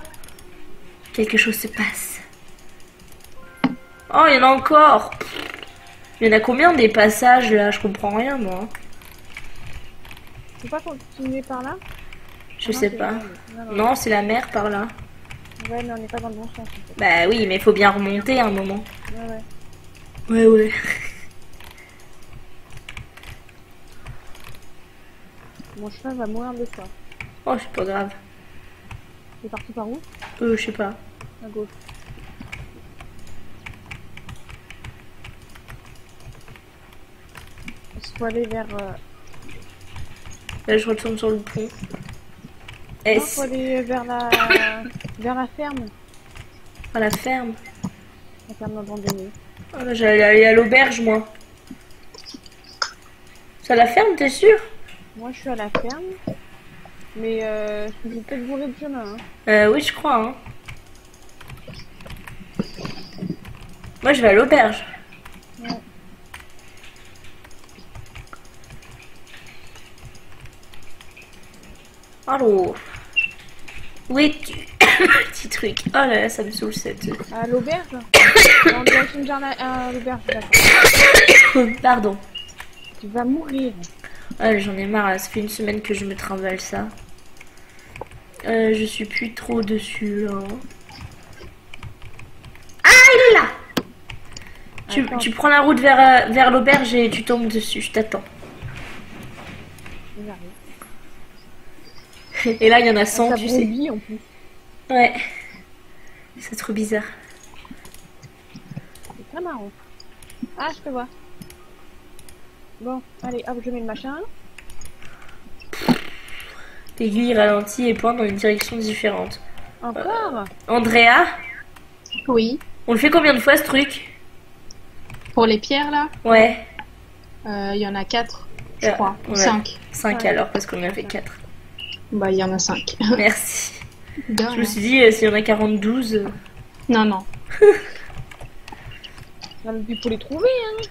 Quelque chose se passe. Oh, il y en a encore. Il y en a combien des passages là? Je comprends rien moi. Faut pas continuer par là? Je non, sais pas. Non, c'est la mer par là. Ouais, mais on n'est pas dans le bon sens. En fait. Bah oui, mais il faut bien remonter un moment. Ouais, ouais. Ouais, ouais. [LAUGHS] Mon cheval va mourir de soif. Oh, c'est pas grave. C'est parti par où? Euh, je sais pas. À gauche. Faut aller vers. Euh... Là, je retourne sur le pont. Et faut aller vers la [COUGHS] vers la ferme, à la ferme. la ferme abandonnée. Oh, là, J'allais aller à l'auberge, moi. C'est à la ferme, t'es sûr? Moi, je suis à la ferme, mais euh, je vais peut-être bourrer de chemin. Hein. Euh, oui, je crois. Hein. Moi, je vais à l'auberge. Ouais. Allô Où es-tu? [COUGHS] Petit truc. Oh là là, ça me saoule cette... À l'auberge [COUGHS] En direction de jardin à l'auberge, d'accord. [COUGHS] Pardon. Tu vas mourir. Ah, J'en ai marre, là. ça fait une semaine que je me trimballe ça. Euh, je suis plus trop dessus, là. Ah, il est là Tu, tu prends la route vers, euh, vers l'auberge et tu tombes dessus, je t'attends. J'arrive. Et là, il y en a Ah, 100, ça tu sais. brouille en plus. Ouais. C'est trop bizarre. C'est très marrant. Ah, je te vois. Bon, allez, hop, je mets le machin. L'aiguille ralentit et pointe dans une direction différente. Encore? Andrea, Oui. on le fait combien de fois ce truc? Pour les pierres, là, Ouais, euh, il y en a 4, je Euh, crois. Ou ouais. 5. 5 Ouais. alors, parce qu'on en a fait 4. Bah, il y en a 5. [LAUGHS] Merci. Je me suis dit, euh, s'il y en a 42, euh, Non, non. [LAUGHS] Plus pour les trouver, hein.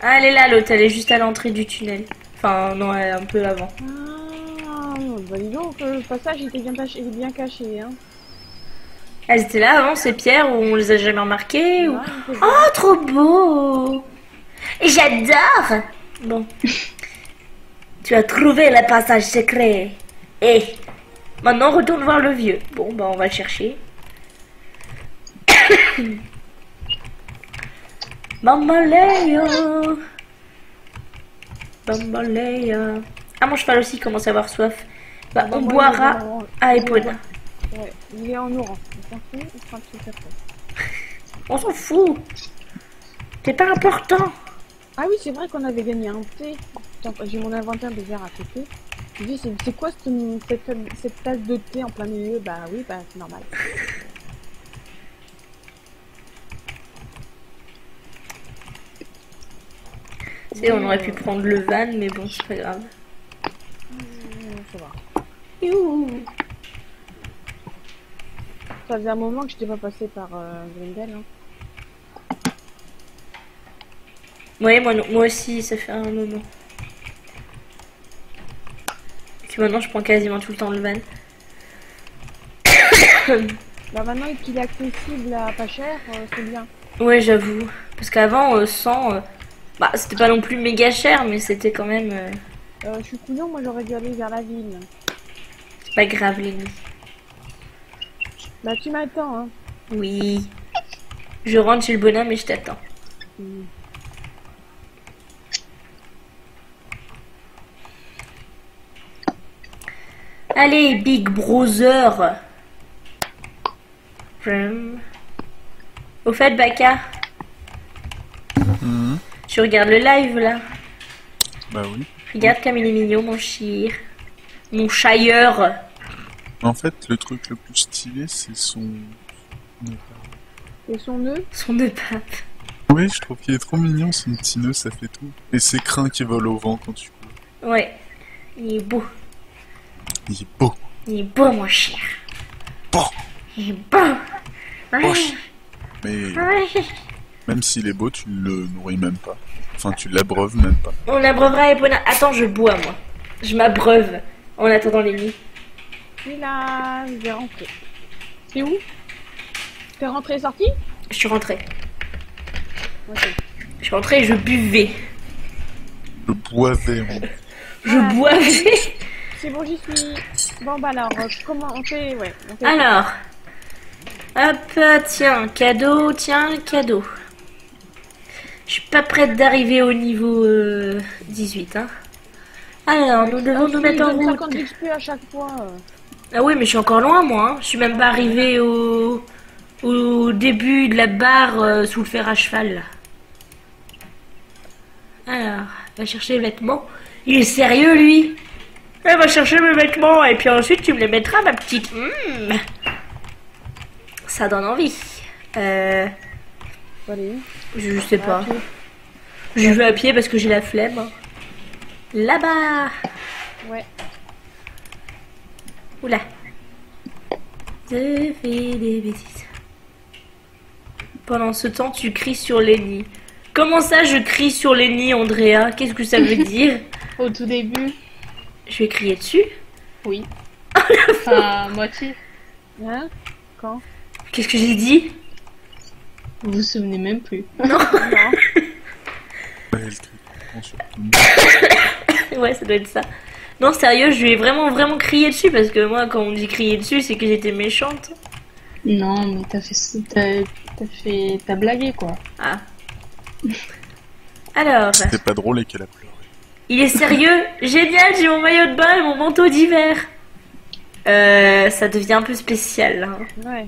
Ah, elle est là, l'autre, elle est juste à l'entrée du tunnel. Enfin, non, elle est un peu avant. Ah, bah dis donc, le passage était bien, caché, était bien caché, hein. Elles étaient là avant, ces pierres, où on les a jamais remarquées ou... Oh, trop beau J'adore Bon. [LAUGHS] tu as trouvé le passage secret. Et maintenant, retourne voir le vieux. Bon, bah, on va le chercher. [COUGHS] Bambaleo Bambaleo Ah, mon cheval aussi commence à avoir soif. Bah, on boira à Epona. Ouais, il est en orange. [LAUGHS] On s'en fout. C'est pas important. Ah oui, c'est vrai qu'on avait gagné un thé. J'ai mon inventaire de verre à côté. Je me dis, c'est- quoi cette, cette, cette tasse de thé en plein milieu? Bah oui, bah c'est normal. Tu sais, on aurait pu prendre le van, mais bon, c'est pas grave. Hum, Ça va. Youhou. Ça faisait un moment que je n'étais pas passé par euh, Grindel. Hein. Ouais, moi, non- moi aussi, ça fait un moment. Puis maintenant, je prends quasiment tout le temps le van. [COUGHS] Bah maintenant qu'il est accessible à pas cher, euh, c'est bien. Ouais, j'avoue. Parce qu'avant, euh, 100, euh, bah, c'était pas non plus méga cher, mais c'était quand même. euh, je suis couillon, moi j'aurais dû aller vers la ville. c'est pas grave, nuits. Bah tu m'attends, hein. Oui. Je rentre chez le bonhomme et je t'attends. Hum. Allez, Big Brother. Au fait, Baka, Mhm. tu regardes le live là Bah oui. Regarde comme il est mignon, mon chire. Mon chailleur. En fait, le truc le plus stylé, c'est son... Et son nœud Son de pape. Oui, je trouve qu'il est trop mignon, son petit nœud, ça fait tout. Et ses crins qui volent au vent quand tu cours. Ouais. Il est beau. Il est beau. Il est beau, mon chien. Beau. Il est beau. Mais même s'il est beau, tu le nourris même pas. Enfin, tu l'abreuves même pas. On abreuvera Epona. Attends, je bois, moi. Je m'abreuve en attendant les nuits. Je suis là, je vais rentrer. C'est où? T'es rentré et sorti? Je suis rentrée. Ok. Je suis rentrée et je buvais. Je boivais. mon- Je Ah. boivais. C'est bon, j'y suis. Bon bah alors, euh, comment on fait? Ouais. On fait Alors. Hop, tiens, cadeau, tiens, cadeau. Je suis pas prête d'arriver au niveau euh, 18, hein. Alors, nous devons Ah, nous mettre en route. 50 XP à chaque fois. euh. Ah oui, mais je suis encore loin, moi. hein. Je suis même pas arrivée au, au début de la barre euh, sous le fer à cheval. là. Alors, va chercher les vêtements. Il est sérieux, lui? Elle va chercher mes vêtements et puis ensuite tu me les mettras, ma petite. Hmm. Ça donne envie. Euh, je sais pas. Je vais à pied parce que j'ai la flemme. Là-bas Ouais. Oula. Je fais des bêtises. Pendant ce temps, tu cries sur Lenny. Comment ça, je crie sur Lenny, Andrea? Qu'est-ce que ça veut [LAUGHS] dire? Au tout début, Je vais crier dessus oui. [LAUGHS] Enfin, moitié. Hein Quand? Qu'est-ce que j'ai dit? Vous vous souvenez même plus. Non. [LAUGHS] Monde. [COUGHS] Ouais, ça doit être ça. Non, sérieux, je lui ai vraiment, vraiment crié dessus parce que moi, quand on dit crier dessus, c'est que j'étais méchante. Non, mais t'as fait, t'as, t'as fait, t'as blagué quoi. Ah. Alors, C'était pas drôle et qu'elle a. il est sérieux? Génial, j'ai mon maillot de bain et mon manteau d'hiver. Euh, ça devient un peu spécial. Hein. Ouais.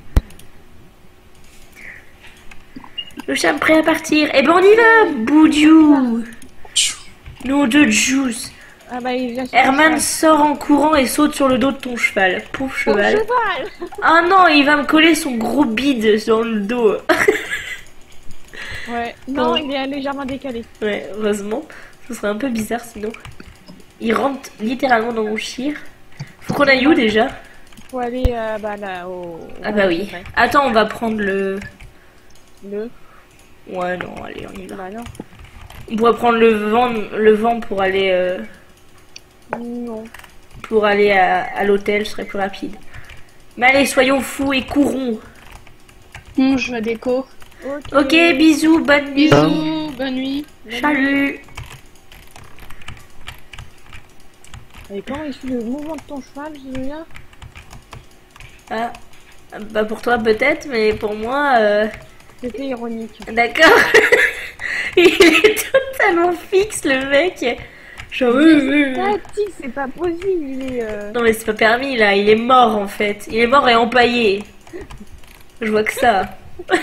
Le chat prêt à partir. Eh ben on y va, Boudiou. Nom de juice. Ah bah il vient sur Herman sort en courant et saute sur le dos de ton cheval. Pauvre cheval. cheval. Cheval Ah non, il va me coller son gros bide sur le dos. Ouais. Non, il est légèrement décalé. ouais, heureusement. Ce serait un peu bizarre sinon. Il rentre littéralement dans mon chire. Faut qu'on aille où déjà? Faut aller euh, bah, là au. Ah bah oui. Ouais. Attends, on va prendre le... Le. Ouais, non, allez, on y va. Bah non. On pourrait prendre le vent, le vent pour aller, euh, Non. pour aller à, à l'hôtel, ce serait plus rapide. Mais allez, soyons fous et courons. Bon, je déco. Ok. Ok, bisous, bonne nuit. Bisous, bonne nuit. Salut. Et comment il suit le mouvement de ton cheval, celui-là Ah, bah pour toi peut-être, mais pour moi, euh, C'était ironique. d'accord. [LAUGHS] Il est totalement fixe le mec. Genre, euh. Statique, c'est pas possible, il est. euh, Non mais c'est pas permis là, il est mort en fait. Il est mort et empaillé. Je vois que ça. [LAUGHS]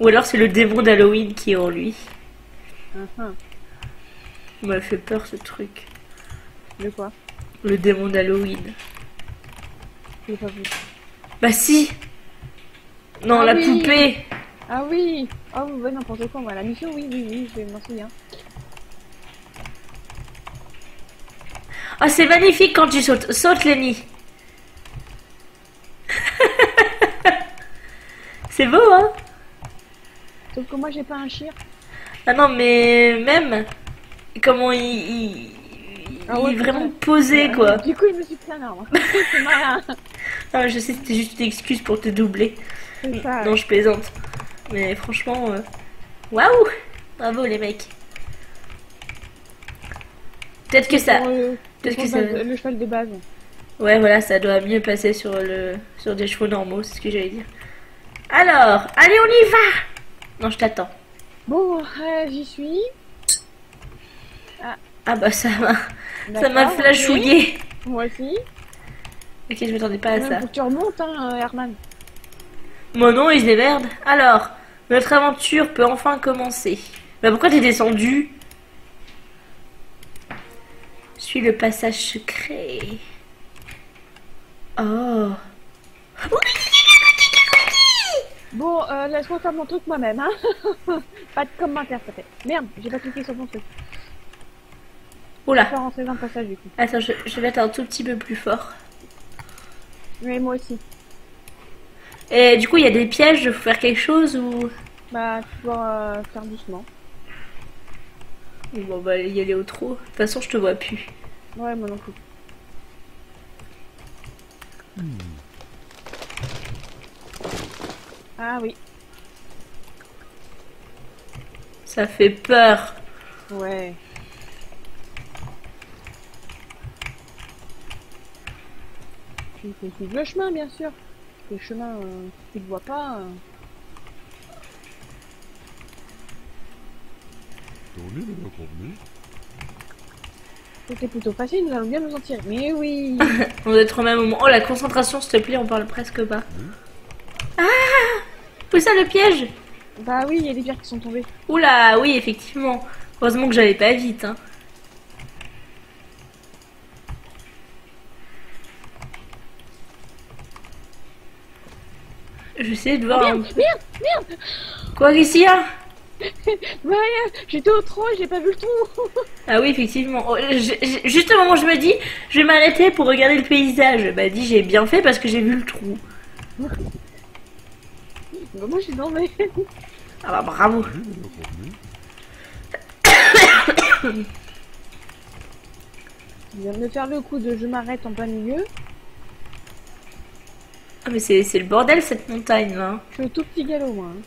Ou alors c'est le démon d'Halloween qui est en lui. uh-huh. Il m'a fait peur ce truc. De quoi? Le démon d'Halloween. J'ai pas vu. Bah si Non, Ah la oui. poupée Ah oui Oh, ouais, n'importe quoi, moi. La mission, oui, oui, oui, je m'en souviens. Ah c'est magnifique quand tu sautes. Saute Lenny [LAUGHS] C'est beau hein? Sauf que moi, j'ai pas un chien. Ah non mais même comment il, il, Ah ouais, il est vraiment posé quoi. Du coup, il me suis pris un arbre. c'est malin. Ah, je sais, c'était juste une excuse pour te doubler. Ça. Non, je plaisante. Mais franchement, euh, waouh Bravo les mecs. Peut-être que ça. Euh, Peut-être que ça. le, le cheval de base. Ouais, voilà, ça doit mieux passer sur le sur des chevaux normaux, c'est ce que j'allais dire. Alors, allez, on y va Non, je t'attends. Bon, euh, j'y suis. Ah bah ça m'a ça m'a flashouillé. Moi aussi. Ok, je m'attendais pas à ça. Faut que tu remontes, hein, euh, Herman. Mon nom, il se démerde. Alors, notre aventure peut enfin commencer. Bah pourquoi t'es descendu? Suis le passage secret. Oh. Bon, euh, laisse-moi faire mon truc moi-même, hein. [LAUGHS] pas de commentaire, peut-être. Merde, j'ai pas cliqué sur mon truc. Oula. vais rentrer dans le passage, du coup. Attends, je, je vais être un tout petit peu plus fort. Mais moi aussi. Et du coup, il y a des pièges, faut faire quelque chose ou... Bah, tu dois euh, faire doucement. Bon bah y aller au trot. De toute façon, je te vois plus. Ouais, moi non plus. Ah oui, Ça fait peur. ouais. Il faut suivre le chemin, bien sûr. Le chemin, euh, tu le vois pas. euh. C'était plutôt facile, nous allons bien nous en tirer. Mais oui [LAUGHS] On doit être au même moment. Oh, la concentration, s'il te plaît, on parle presque pas. Ah Où ça, le piège? Bah oui, il y a des pierres qui sont tombées. Oula, oui, effectivement. Heureusement que j'allais pas vite, hein. J'essaie de voir. un- Merde, merde, merde Quoi, qu'est-ce qu'il y a [LAUGHS] Bah rien, j'étais au trou et j'ai pas vu le trou [LAUGHS] Ah oui, effectivement. Oh, je- je- juste au moment où je me dis, je vais m'arrêter pour regarder le paysage. Bah, dis, j'ai bien fait parce que j'ai vu le trou. Bah moi j'ai tombé [LAUGHS] Ah bah, bravo. Je viens de me faire le coup de je m'arrête en plein milieu. Ah, mais c'est le bordel cette montagne là. Je suis au tout petit galop moi. hein.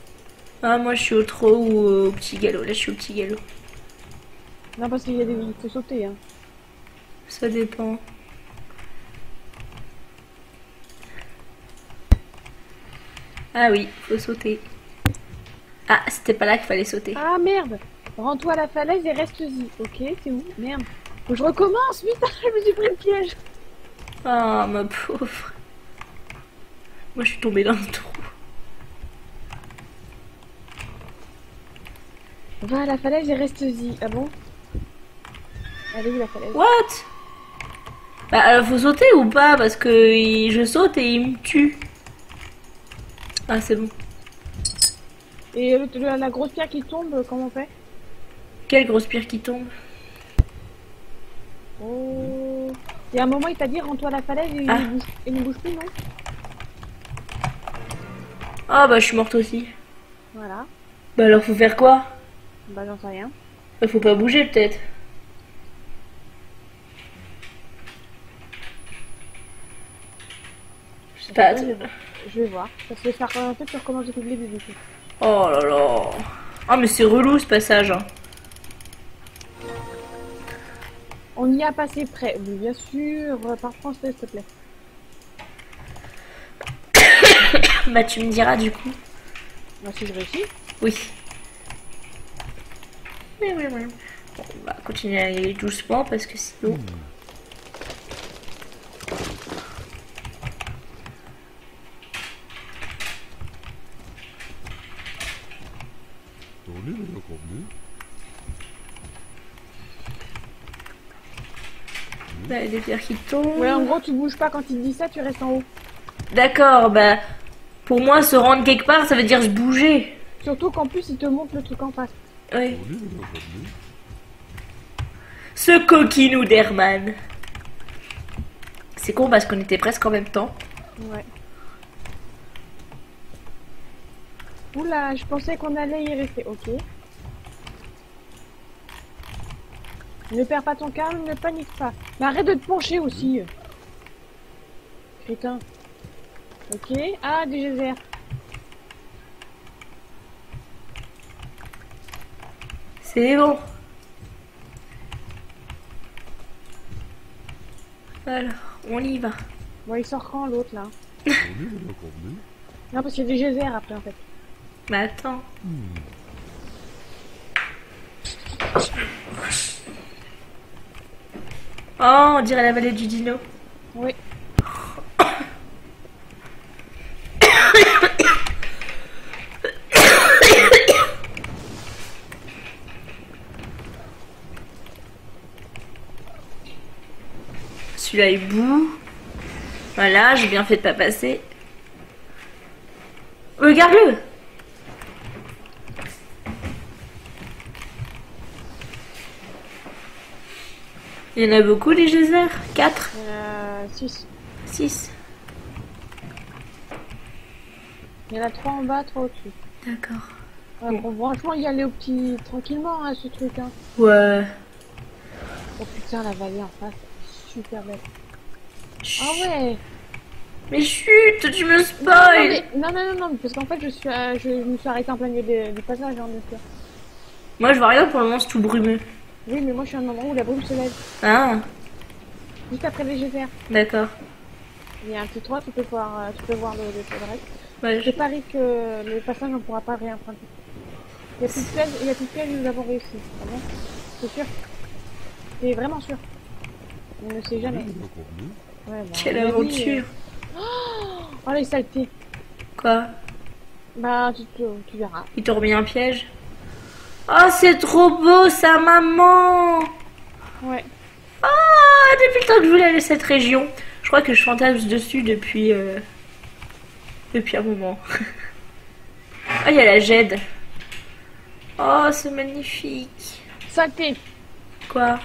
Ah, moi je suis au trot ou au petit galop. Là, je suis au petit galop. Non parce qu'il y a des... il faut sauter hein. Ça dépend. Ah oui, faut sauter. Ah, c'était pas là qu'il fallait sauter. Ah merde Rends-toi à la falaise et reste-y. Ok, c'est où? Merde. Faut que je recommence, putain, [LAUGHS] je me suis pris le piège. Oh, ma pauvre. Moi, je suis tombée dans le trou. Va à la falaise et reste-y. Ah bon Elle est où la falaise What? Bah, euh, faut sauter ou pas? Parce que je saute et il me tue. Ah, c'est bon. Et le- le- la grosse pierre qui tombe, comment on fait? Quelle grosse pierre qui tombe? Oh. Il y a un moment, il t'a dit rends-toi à la falaise et Ah. il, bouge, il ne bouge plus, non? Ah, bah, je suis morte aussi. Voilà. Bah, alors, faut faire quoi? Bah, j'en sais rien. Bah, faut pas bouger, peut-être. Je sais pas. je, vais, je vais voir. Ça faire un peu, tu recommences depuis le début du coup. Oh là là. Ah, mais c'est relou ce passage. hein. On y a passé près. Oui, bien sûr. Par français, s'il te plaît. Bah, tu me diras du coup. Bah, si je réussis. Oui. Oui, oui, oui. Bon, on va continuer à aller doucement parce que sinon. Y a des pierres qui tombent. Ouais, en gros, tu bouges pas quand il te dit ça, tu restes en haut. D'accord, bah. Pour moi, se rendre quelque part, ça veut dire se bouger. Surtout qu'en plus, il te montre le truc en face. Oui. Ce coquinou d'Herman. C'est con parce qu'on était presque en même temps. Ouais. Oula, je pensais qu'on allait y rester. Ok. Ne perds pas ton calme, ne panique pas. Mais arrête de te pencher aussi. Crétin. Ok. Ah, des geysers. C'est bon. Alors, on y va. Bon, il sort quand l'autre là Non, parce qu'il y a des geysers après en fait. Mais attends. Oh, on dirait la vallée du dino. Oui. [COUGHS] Celui-là est bout. Voilà, j'ai bien fait de pas passer. Regarde-le Il y en a beaucoup les geysers? 4 Euh, 6. 6 Il y en a 3 en bas, 3 au-dessus. D'accord. Ouais, bon, franchement, y aller au petit tranquillement, hein, ce truc. Hein. Ouais. Oh putain, la vallée en face, super belle. Chut. Ah ouais Mais chut, tu me non, spoil mais- non, non, non, non, parce qu'en fait, je, suis, euh, je, me suis arrêtée en plein milieu du passage, bien sûr. Moi je vois rien pour le moment, c'est tout brumeux. Oui, mais moi, je suis à un endroit où la brume se lève, Ah, juste après les geysers. d'accord. Il y a un petit toit, tu peux voir, euh, tu peux voir le, le, le reste. Ouais, Je parie que le passage, on pourra pas réemprunter. Il y a plus de pièges, il y a plus de pièges, nous avons réussi. Ah bon? C'est sûr C'est vraiment sûr. On ne sait jamais. Ouais, bah, Quelle aventure euh, Oh les saletés Quoi? Bah, tu, te- tu verras. Il t'a remis un piège Oh, c'est trop beau ça, maman Ouais. Ah, depuis le temps que je voulais aller à cette région. Je crois que je fantasme dessus depuis... euh, Depuis un moment. Ah, il y a la Jade. Oh, c'est magnifique. Saleté Quoi?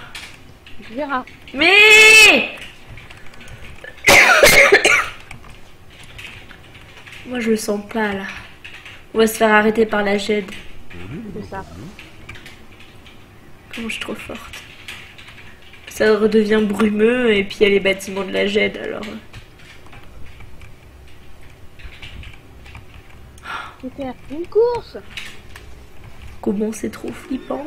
Tu verras. Mais Moi je le sens pas là. On va se faire arrêter par la Jade. C'est ça. Comment je suis trop forte? Ça redevient brumeux et puis il y a les bâtiments de la Jade alors. Une course Comment c'est trop flippant.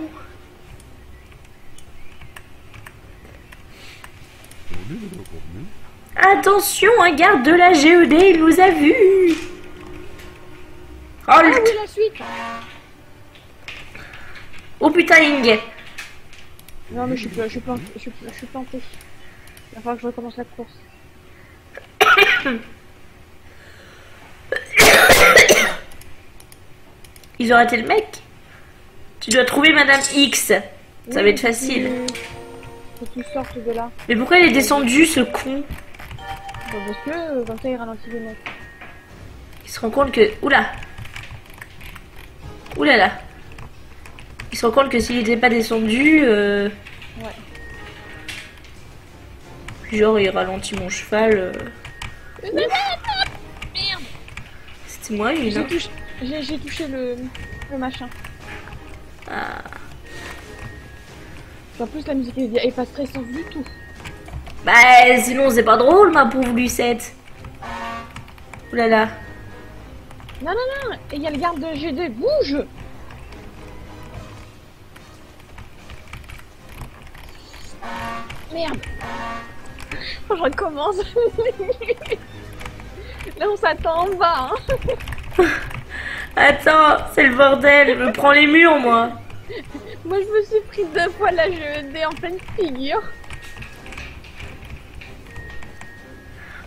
Attention, un garde de la GED, il nous a vus. Oh, Ah oui, la suite Oh putain, Ing Non, mais je suis, pla- je suis, planté, je suis, je suis planté. Il va falloir que je recommence la course. [COUGHS] [COUGHS] [COUGHS] Ils ont raté le mec Tu dois trouver Madame X. Ça va être facile. Faut de là. Mais pourquoi il est descendu, ce con Bon, parce que euh, comme ça, il ralentit les mecs. Il se rend compte que... Oula Oula là Il se rend compte que s'il n'était pas descendu... Euh... Ouais. Genre, il ralentit mon cheval. euh. Merde C'était moi, une. Hein. J'ai, touché le, le machin. Ah. En plus, la musique est, pas stressante du tout. Bah, sinon, c'est pas drôle, ma pauvre Lucette. Oula là. Non, non, non Et il y a le garde de G2. Bouge Merde je recommence. [LAUGHS] Là, on s'attend en bas. Hein. [LAUGHS] Attends, c'est le bordel. Je me prends les murs, moi. Moi, je me suis pris deux fois la GED en pleine figure.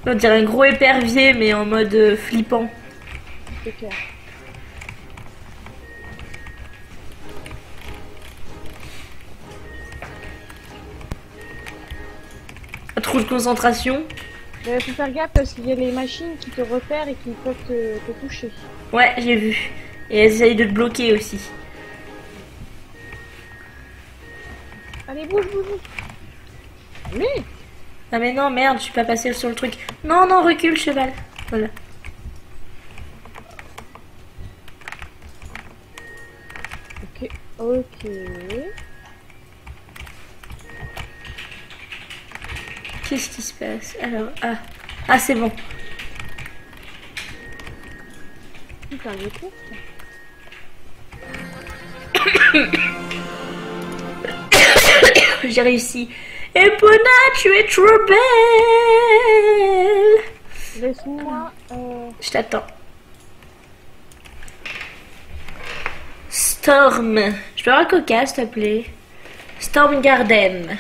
On dirait un gros épervier, mais en mode euh, flippant. C'est clair. Trop de concentration. Mais faut faire gaffe parce qu'il y a les machines qui te repèrent et qui peuvent te, te toucher. Ouais, j'ai vu. Et elles essayent de te bloquer aussi. Allez, bouge, bouge, bouge. Mais Ah mais non, merde, je suis pas passé sur le truc. Non, non, recule, cheval. Voilà. Ok, ok. Qu'est-ce qui se passe? Alors, ah. Ah, c'est bon. Putain. [COUGHS] J'ai réussi. Epona, tu es trop belle Laisse-moi. Euh... Je t'attends. Storm. Je peux avoir coca, s'il te plaît Storm Garden.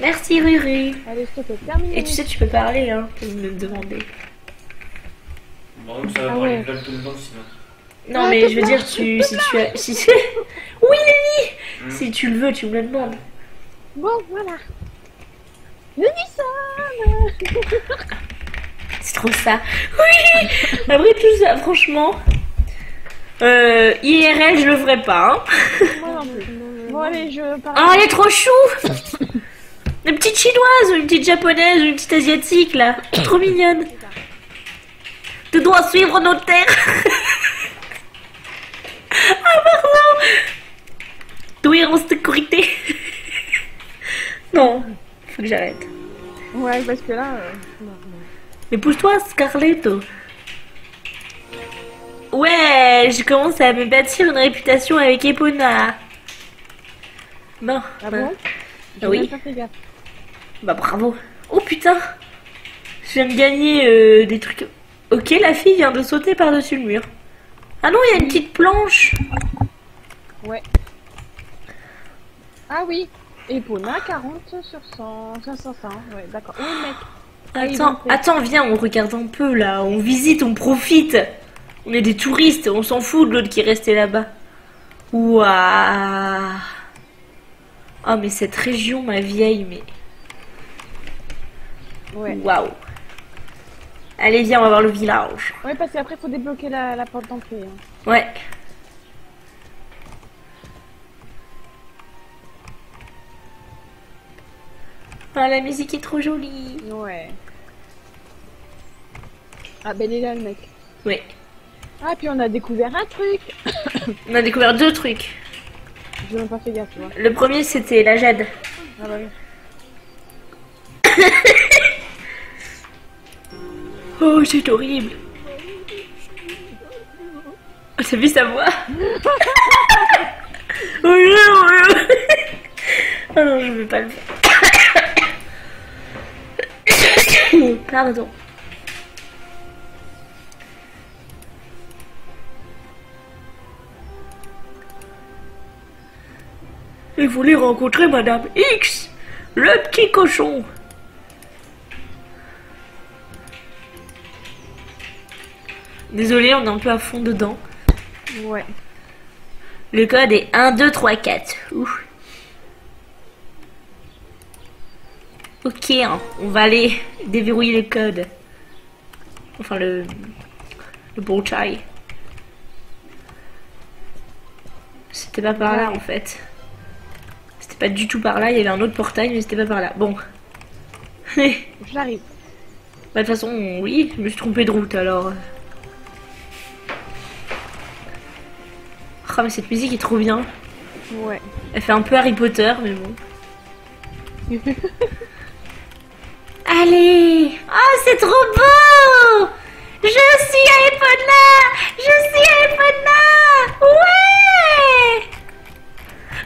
Merci, Ruru. Allez, te. Et tu sais, tu peux parler, hein, pour me demander. Bon, donc ça va Ah parler ouais. plein de temps sinon. Non, Ah, mais je veux dire, tu, si tu as. Si tu... [LAUGHS] Oui, Lenny Si tu le veux, tu me le demandes. Bon, voilà. Unison [LAUGHS] C'est trop ça. Oui Après tout ça, franchement. Euh, IRL, je le ferai pas. Hein. Moi non plus. Bon, allez, je. Oh, elle est trop chou Une petite chinoise, ou une petite japonaise, ou une petite asiatique, là. Trop mignonne. Tu dois suivre nos terres. [LAUGHS] ah, pardon. Douir en sécurité. non, faut que j'arrête. Ouais, parce que là. euh, non, non. Mais pousse-toi, Scarletto. Ouais, je commence à me bâtir une réputation avec Epona. Bon. Ah bon J'ai oui. Bah bravo. Oh putain. Je viens de gagner euh, des trucs. Ok, la fille vient de sauter par-dessus le mur. Ah non, il y a une petite planche. Ouais. Ah oui. Epona, 40 sur 100. 500, ouais, d'accord. Oui, mec. Ils Attends, attends, viens, on regarde un peu là. On visite, on profite. On est des touristes, on s'en fout de l'autre qui est resté là-bas. Waouh. Oh, mais cette région, ma vieille, mais. Ouais. Waouh. Allez, viens, on va voir le village. Ouais, parce qu'après, faut débloquer la, la porte d'entrée. hein. Ouais. Ah, la musique est trop jolie. Ouais. Ah, ben il est là, le mec. Oui. Ah, puis on a découvert un truc. [COUGHS] On a découvert deux trucs. J'ai même pas fait gaffe, tu vois. Le premier, c'était la jade. Ah bah oui. [COUGHS] Oh, c'est horrible. Oh, T'as vu sa voix [LAUGHS] Oh non, je veux pas le faire. [COUGHS] Pardon. Il voulait rencontrer Madame X, le petit cochon. Désolé, on est un peu à fond dedans. Ouais. Le code est 1, 2, 3, 4. Ouh. Ok, hein, on va aller déverrouiller le code. Enfin, le. Le portail. C'était pas par là en fait. C'était pas du tout par là, il y avait un autre portail, mais c'était pas par là. Bon. [LAUGHS] bah, de J'arrive. toute façon, oui, je me suis trompé de route alors. Mais cette musique est trop bien. Ouais. Elle fait un peu Harry Potter, mais bon. [LAUGHS] Allez Oh, c'est trop beau Je suis Harry Potter Je suis Harry Potter Ouais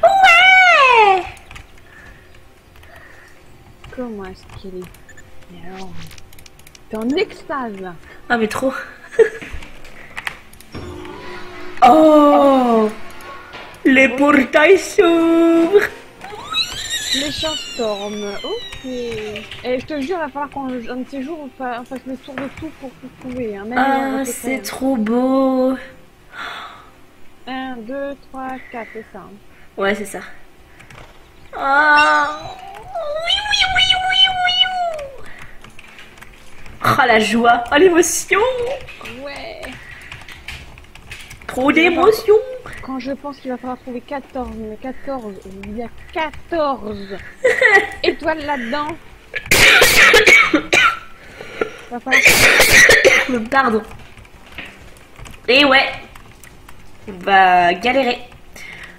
Ouais Comment est-ce qu'il est alors, T'es en extase là. Ah, mais trop Oh Les portails s'ouvrent Méchant storm. Ok. Et je te jure, il va falloir qu'un un de ces jours on fa- on fasse le tour de tout pour tout trouver. Hein. Même dans Ah, c'est trop beau 1, 2, 3, 4, c'est ça. hein. Ouais, c'est ça. Ah Oui, oui, oui, oui, oui Oh, la joie Oh, l'émotion. Trop d'émotion Quand je pense qu'il va falloir trouver 14, mais 14, il y a 14 [LAUGHS] étoiles là-dedans. falloir [COUGHS] Pardon. Et ouais. On va galérer.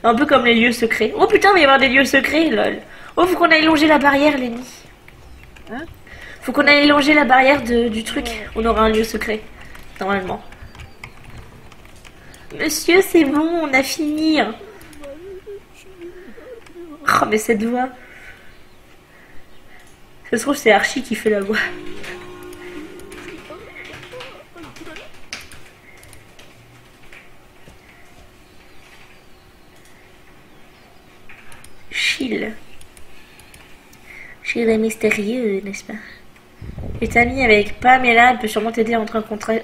Un peu comme les lieux secrets. Oh putain, il va y avoir des lieux secrets, lol. Oh, faut qu'on aille longer la barrière, Lenny. Hein? Faut qu'on aille longer la barrière de- du truc. On aura un lieu secret. Normalement. Monsieur, c'est bon, on a fini. Oh, mais cette voix. Ça se trouve, c'est Archie qui fait la voix. Chill. Chill et mystérieux, n'est-ce pas? Est amie avec Pamela, peut sûrement t'aider à entrer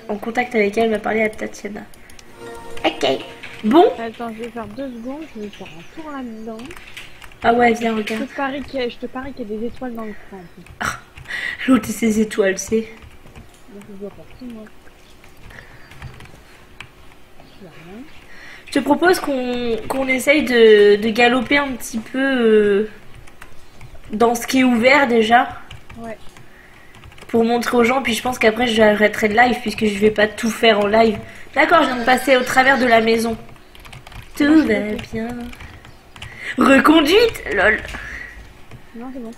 en, contact avec elle, va parler à Tatiana. Ok. Bon. Attends, je vais faire deux secondes, je vais faire un tour là-dedans. Ah ouais, viens, Je regarde. te parie qu'il y, a- je te parie qu'il y a des étoiles dans le plus. L'autre et ses étoiles, c'est. Je. Je te propose qu'on qu'on essaye de, de galoper un petit peu euh, dans ce qui est ouvert déjà. Ouais. Pour montrer aux gens, puis je pense qu'après j'arrêterai le live puisque je vais pas tout faire en live. D'accord, je viens de passer au travers de la maison. Tout va bien. Reconduite Lol. Non, c'est bon.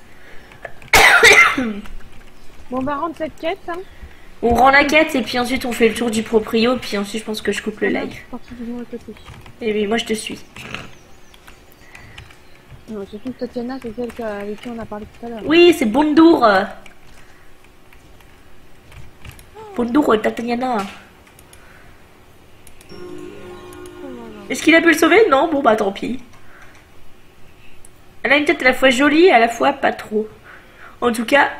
[COUGHS] bon, bah, rentre cette quête, hein. On rend la quête et puis ensuite on fait le tour du proprio, puis ensuite je pense que je coupe le live. Mauvais côté. Et oui, moi je te suis. Non, surtout que Tatiana, c'est celle avec qui on a parlé tout à l'heure. Oui, c'est Bondour. Bondour, Tatiana. Est-ce qu'il a pu le sauver? Non, bon bah tant pis. Elle a une tête à la fois jolie et à la fois pas trop. En tout cas,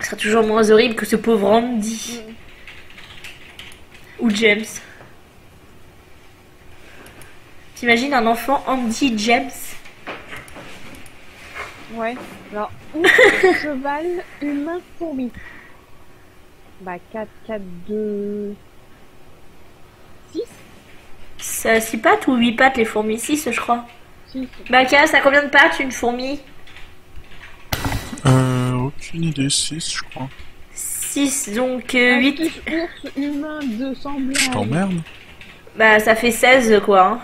ce sera toujours moins horrible que ce pauvre Andy. Ou James. T'imagines un enfant Andy James? Ouais. Alors, [LAUGHS] ouf, cheval, humain, fourmi. Bah, 4, 4, 2... 6 Ça 6 pattes ou 8 pattes les fourmis? 6 je crois. 6. Bah Cass, ça a combien de pattes une fourmi? Euh, aucune idée, 6 je crois. 6 donc 8. ours, humain, 2 Je semblables. t'emmerde Bah ça fait 16 quoi. hein.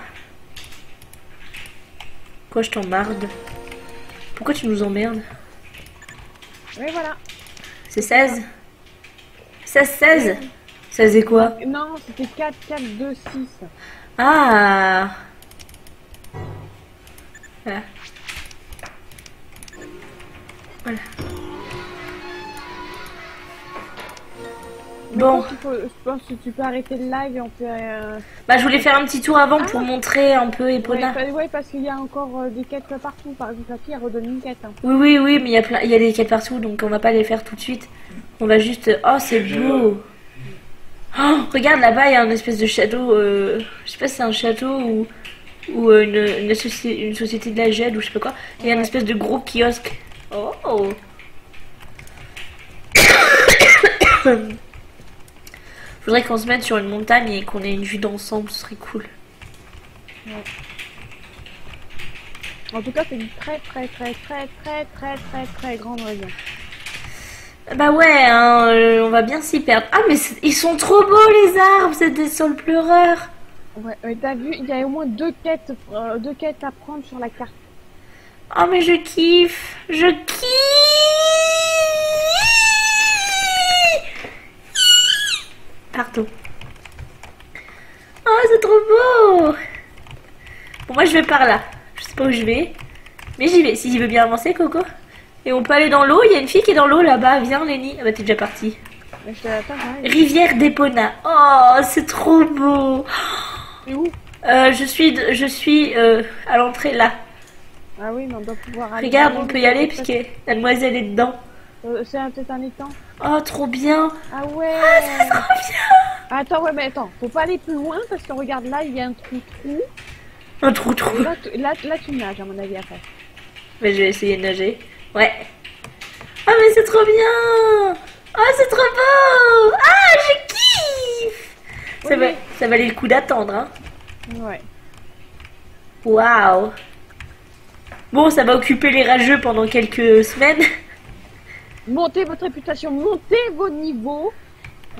Quoi je t'emmarde Pourquoi tu nous emmerdes? Ouais, voilà. C'est 16 16 16 16 et quoi? Non, c'était 4, 4, 2, 6. Ah Voilà. Voilà. Bon. pense qu'il faut- je pense que tu peux arrêter le live et on peut. euh, Bah, je voulais faire un petit tour avant pour montrer un peu Ouais, Epona. pa- ouais, parce qu'il y a encore euh, des quêtes partout. Par exemple, la fille, elle redonne une quête. hein. Oui, oui, oui, mais il y a plein, il y a des quêtes partout, donc on va pas les faire tout de suite. On va juste. Oh, c'est beau. Oh, regarde là-bas, il y a un espèce de château. euh, Je sais pas si c'est un château ou ou euh, une, une, associ- une société de la GED ou je sais pas quoi. Il y a une espèce de gros kiosque. Oh. [COUGHS] Faudrait qu'on se mette sur une montagne et qu'on ait une vue d'ensemble, ce serait cool. En tout cas, c'est une très, très, très, très, très, très, très, très grande région. Bah ouais, hein, euh, on va bien s'y perdre. Ah mais ils sont trop beaux les arbres, c'est des sols pleureurs. Ouais, mais t'as vu, il y a au moins deux quêtes, euh, deux quêtes à prendre sur la carte. Oh mais je kiffe, je kiffe. Pardon. Oh c'est trop beau. Bon moi je vais par là. Je sais pas où je vais, mais j'y vais. Si tu veux bien avancer Coco. Et on peut aller dans l'eau. Il y a une fille qui est dans l'eau là-bas. Viens Lenny. Ah bah t'es déjà ouais. Rivière d'Epona. Oh c'est trop beau. Où? Euh, je suis, je suis euh, à l'entrée là. Ah oui, mais on doit pouvoir aller. Regarde, on peut y aller puisque la demoiselle est dedans. Euh, c'est un- peut-être un étang. Oh, trop bien. Ah ouais. C'est trop bien. Attends, ouais, mais attends, faut pas aller plus loin parce que regarde là, il y a un trou-trou. Un trou trou. Et Là, tu- là, là, tu nages, à mon avis, après. Mais je vais essayer de nager. Ouais. Ah mais c'est trop bien. Oh c'est trop beau. Ah je kiffe. Ça, va, ça valait le coup d'attendre. Hein. Ouais. Waouh. Bon, ça va occuper les rageux pendant quelques semaines. Montez votre réputation, montez vos niveaux.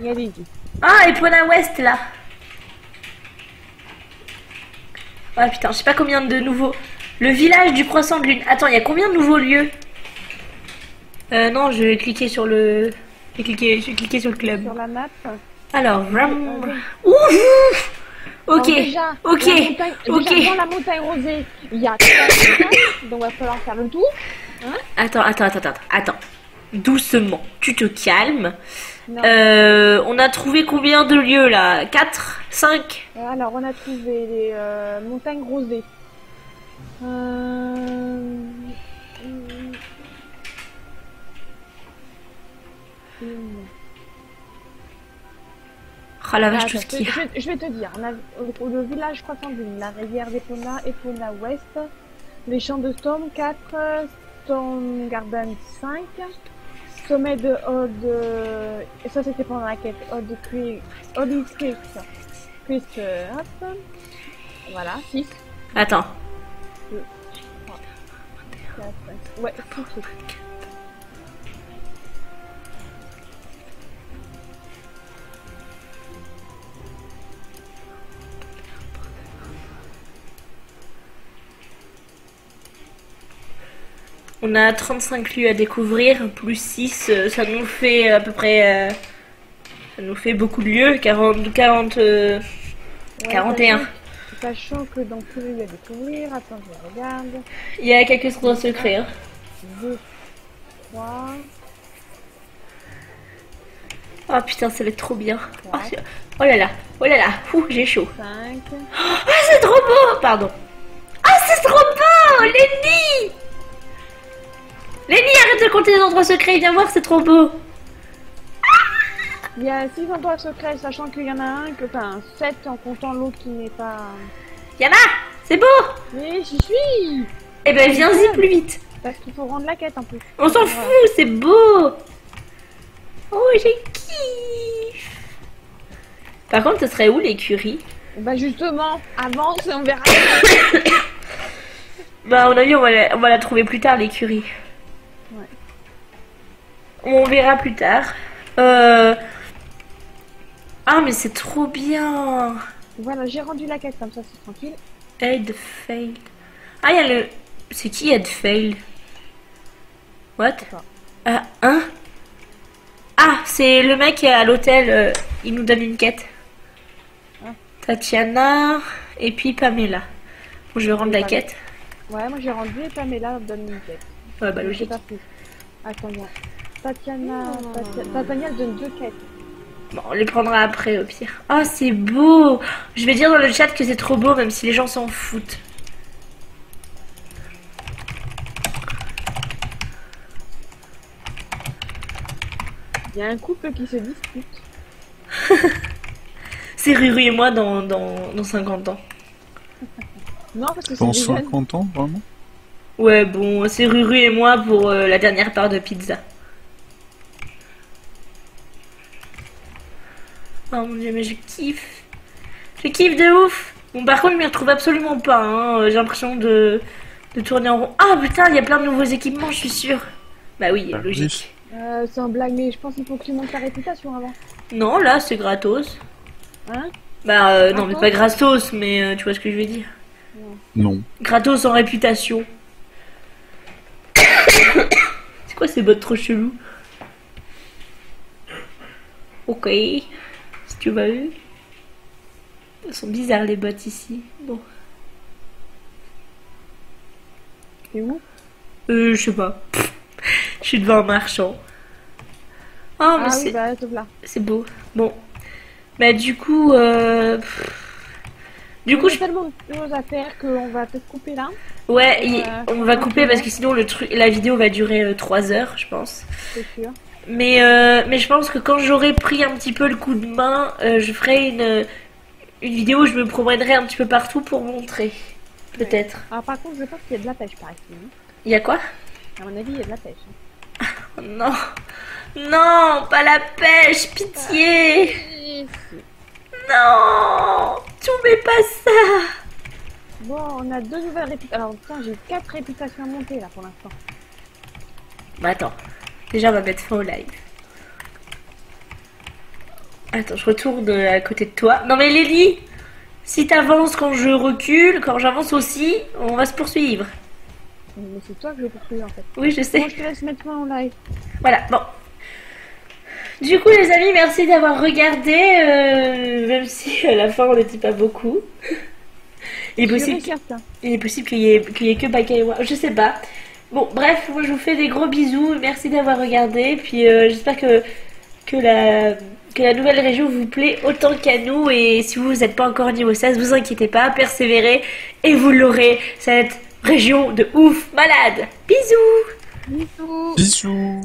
Et allez-y. Ah, Epona West là. Ah putain, je sais pas combien de nouveaux. Le village du croissant de lune. Attends, il y a combien de nouveaux lieux? Euh, non, je vais cliquer sur le. Je vais cliquer, je vais cliquer sur le club. Sur la map. Alors, Ouh Ok, Alors déjà, ok, la montagne- ok. Déjà, dans la montagne rosée, il y a donc il va falloir faire le tour. Attends, attends, attends, attends, attends. Doucement, tu te calmes. Euh, on a trouvé combien de lieux là? 4 5 Euh, Alors, on a trouvé les euh, montagnes rosées. Euh... Oh la vache, Attends, tout ce je, qu'il y a. je vais, je vais te dire, au- le village croissant d'une, la rivière d'Epona, Epona Ouest, les champs de Storm 4, Storm Garden 5, sommet de et ça c'était pendant la quête, Odd Creek, Odd Creek, Creek, euh, hop, voilà, 6, Attends. 4, 5, ouais, 6 On a 35 lieux à découvrir, plus 6, euh, ça nous fait à peu près... euh, ça nous fait beaucoup de lieux, 40... 40 euh, Ouais, 41. Sachant, que dans tous les lieux à découvrir, attends, je regarde, Il y a quelques endroits secrets. Hein. 2, 3, Oh putain, ça va être trop bien. Oh, oh là là, oh là là, Ouh, j'ai chaud. 5, Ah, c'est trop beau Pardon. Ah, c'est trop beau Lenny Lenny, arrête de compter les endroits secrets, viens voir, c'est trop beau. Il y a 6 endroits secrets, sachant qu'il y en a un que, enfin, 7 en comptant l'autre qui n'est pas. Yana, c'est beau Mais j'y suis Eh ben, viens-y plus vite. Parce qu'il faut rendre la quête en plus. On s'en Ouais. fout, c'est beau. Oh, j'ai kiff. Par contre, ce serait où l'écurie? Bah justement, avance et on verra. [COUGHS] Bah, on va la, on va la trouver plus tard, l'écurie. On verra plus tard. Euh... Ah, mais c'est trop bien. voilà, j'ai rendu la quête comme ça, c'est tranquille. Aid failed. Ah, il y a le. C'est qui Aid failed What? Ah, hein? Ah, c'est le mec qui est à l'hôtel. euh, il nous donne une quête. Ah. Tatiana et puis Pamela. Bon, je vais rendre la Pamela. quête. Ouais, moi j'ai rendu et Pamela donne une quête. Ouais, bah logique. Attends, Tatiana elle donne deux quêtes. Bon, on les prendra après au pire. Oh, c'est beau Je vais dire dans le chat que c'est trop beau, même si les gens s'en foutent. Il y a un couple qui se dispute. [LAUGHS] C'est Ruru et moi dans, dans, dans 50 ans. [LAUGHS] Non, parce que c'est Dans des jeunes. 50 ans, vraiment? Ouais, bon, c'est Ruru et moi pour euh, la dernière part de pizza. Oh mon dieu, mais je kiffe. Je kiffe de ouf. Bon, par contre, je m'y retrouve absolument pas. hein. J'ai l'impression de, de tourner en rond. Ah putain, il y a plein de nouveaux équipements, je suis sûre. Bah oui, Bah logique. Euh, c'est un blague, mais je pense qu'il faut que tu montes ta réputation avant. Non, là, c'est gratos. Hein? Bah euh, non, mais Gratos pas gratos, mais euh, tu vois ce que je veux dire. Non. Gratos en réputation. [COUGHS] c'est quoi ces bottes trop chelous Ok. Tu vas vu. Elles sont bizarres les bottes ici. Bon. T'es où? Euh, je sais pas. [LAUGHS] Je suis devant un marchand. Oh, mais Ah c'est bah, c'est beau. Bon. Bah du coup... Euh... Du coup, je tellement de choses à faire qu'on va peut-être couper là, Ouais, Ouais, on va couper parce que sinon le truc, la vidéo va durer 3 heures, je pense. c'est sûr. Mais, euh, mais je pense que quand j'aurai pris un petit peu le coup de main, euh, je ferai une, une vidéo où je me promènerai un petit peu partout pour montrer. Peut-être. Alors par contre, je pense qu'il y a de la pêche par ici. hein. Il y a quoi? À mon avis, il y a de la pêche. hein. Oh [LAUGHS] Non. Non, pas la pêche, pitié. Non, tu mets pas ça. Bon, on a deux nouvelles réputations. Alors, putain, j'ai quatre réputations à monter là pour l'instant. Bah attends, déjà on va mettre fin au live. Attends, je retourne à côté de toi. Non mais Lily, si t'avances quand je recule, quand j'avance aussi, on va se poursuivre. Mais c'est toi que je poursuis en fait. Oui, je sais. Bon, je te laisse mettre fin au live. Voilà, bon. Du coup, les amis, merci d'avoir regardé, euh, même si à la fin on n'était pas beaucoup. [LAUGHS] Il est possible, qu'il y, ait- qu'il y ait que Baka et moi, je sais pas. Bon, bref, moi je vous fais des gros bisous, merci d'avoir regardé, puis euh, j'espère que, que, la, que la nouvelle région vous plaît autant qu'à nous, et si vous n'êtes pas encore niveau 16, vous inquiétez pas, persévérez, et vous l'aurez, cette région de ouf malade. Bisous. Bisous. Bisous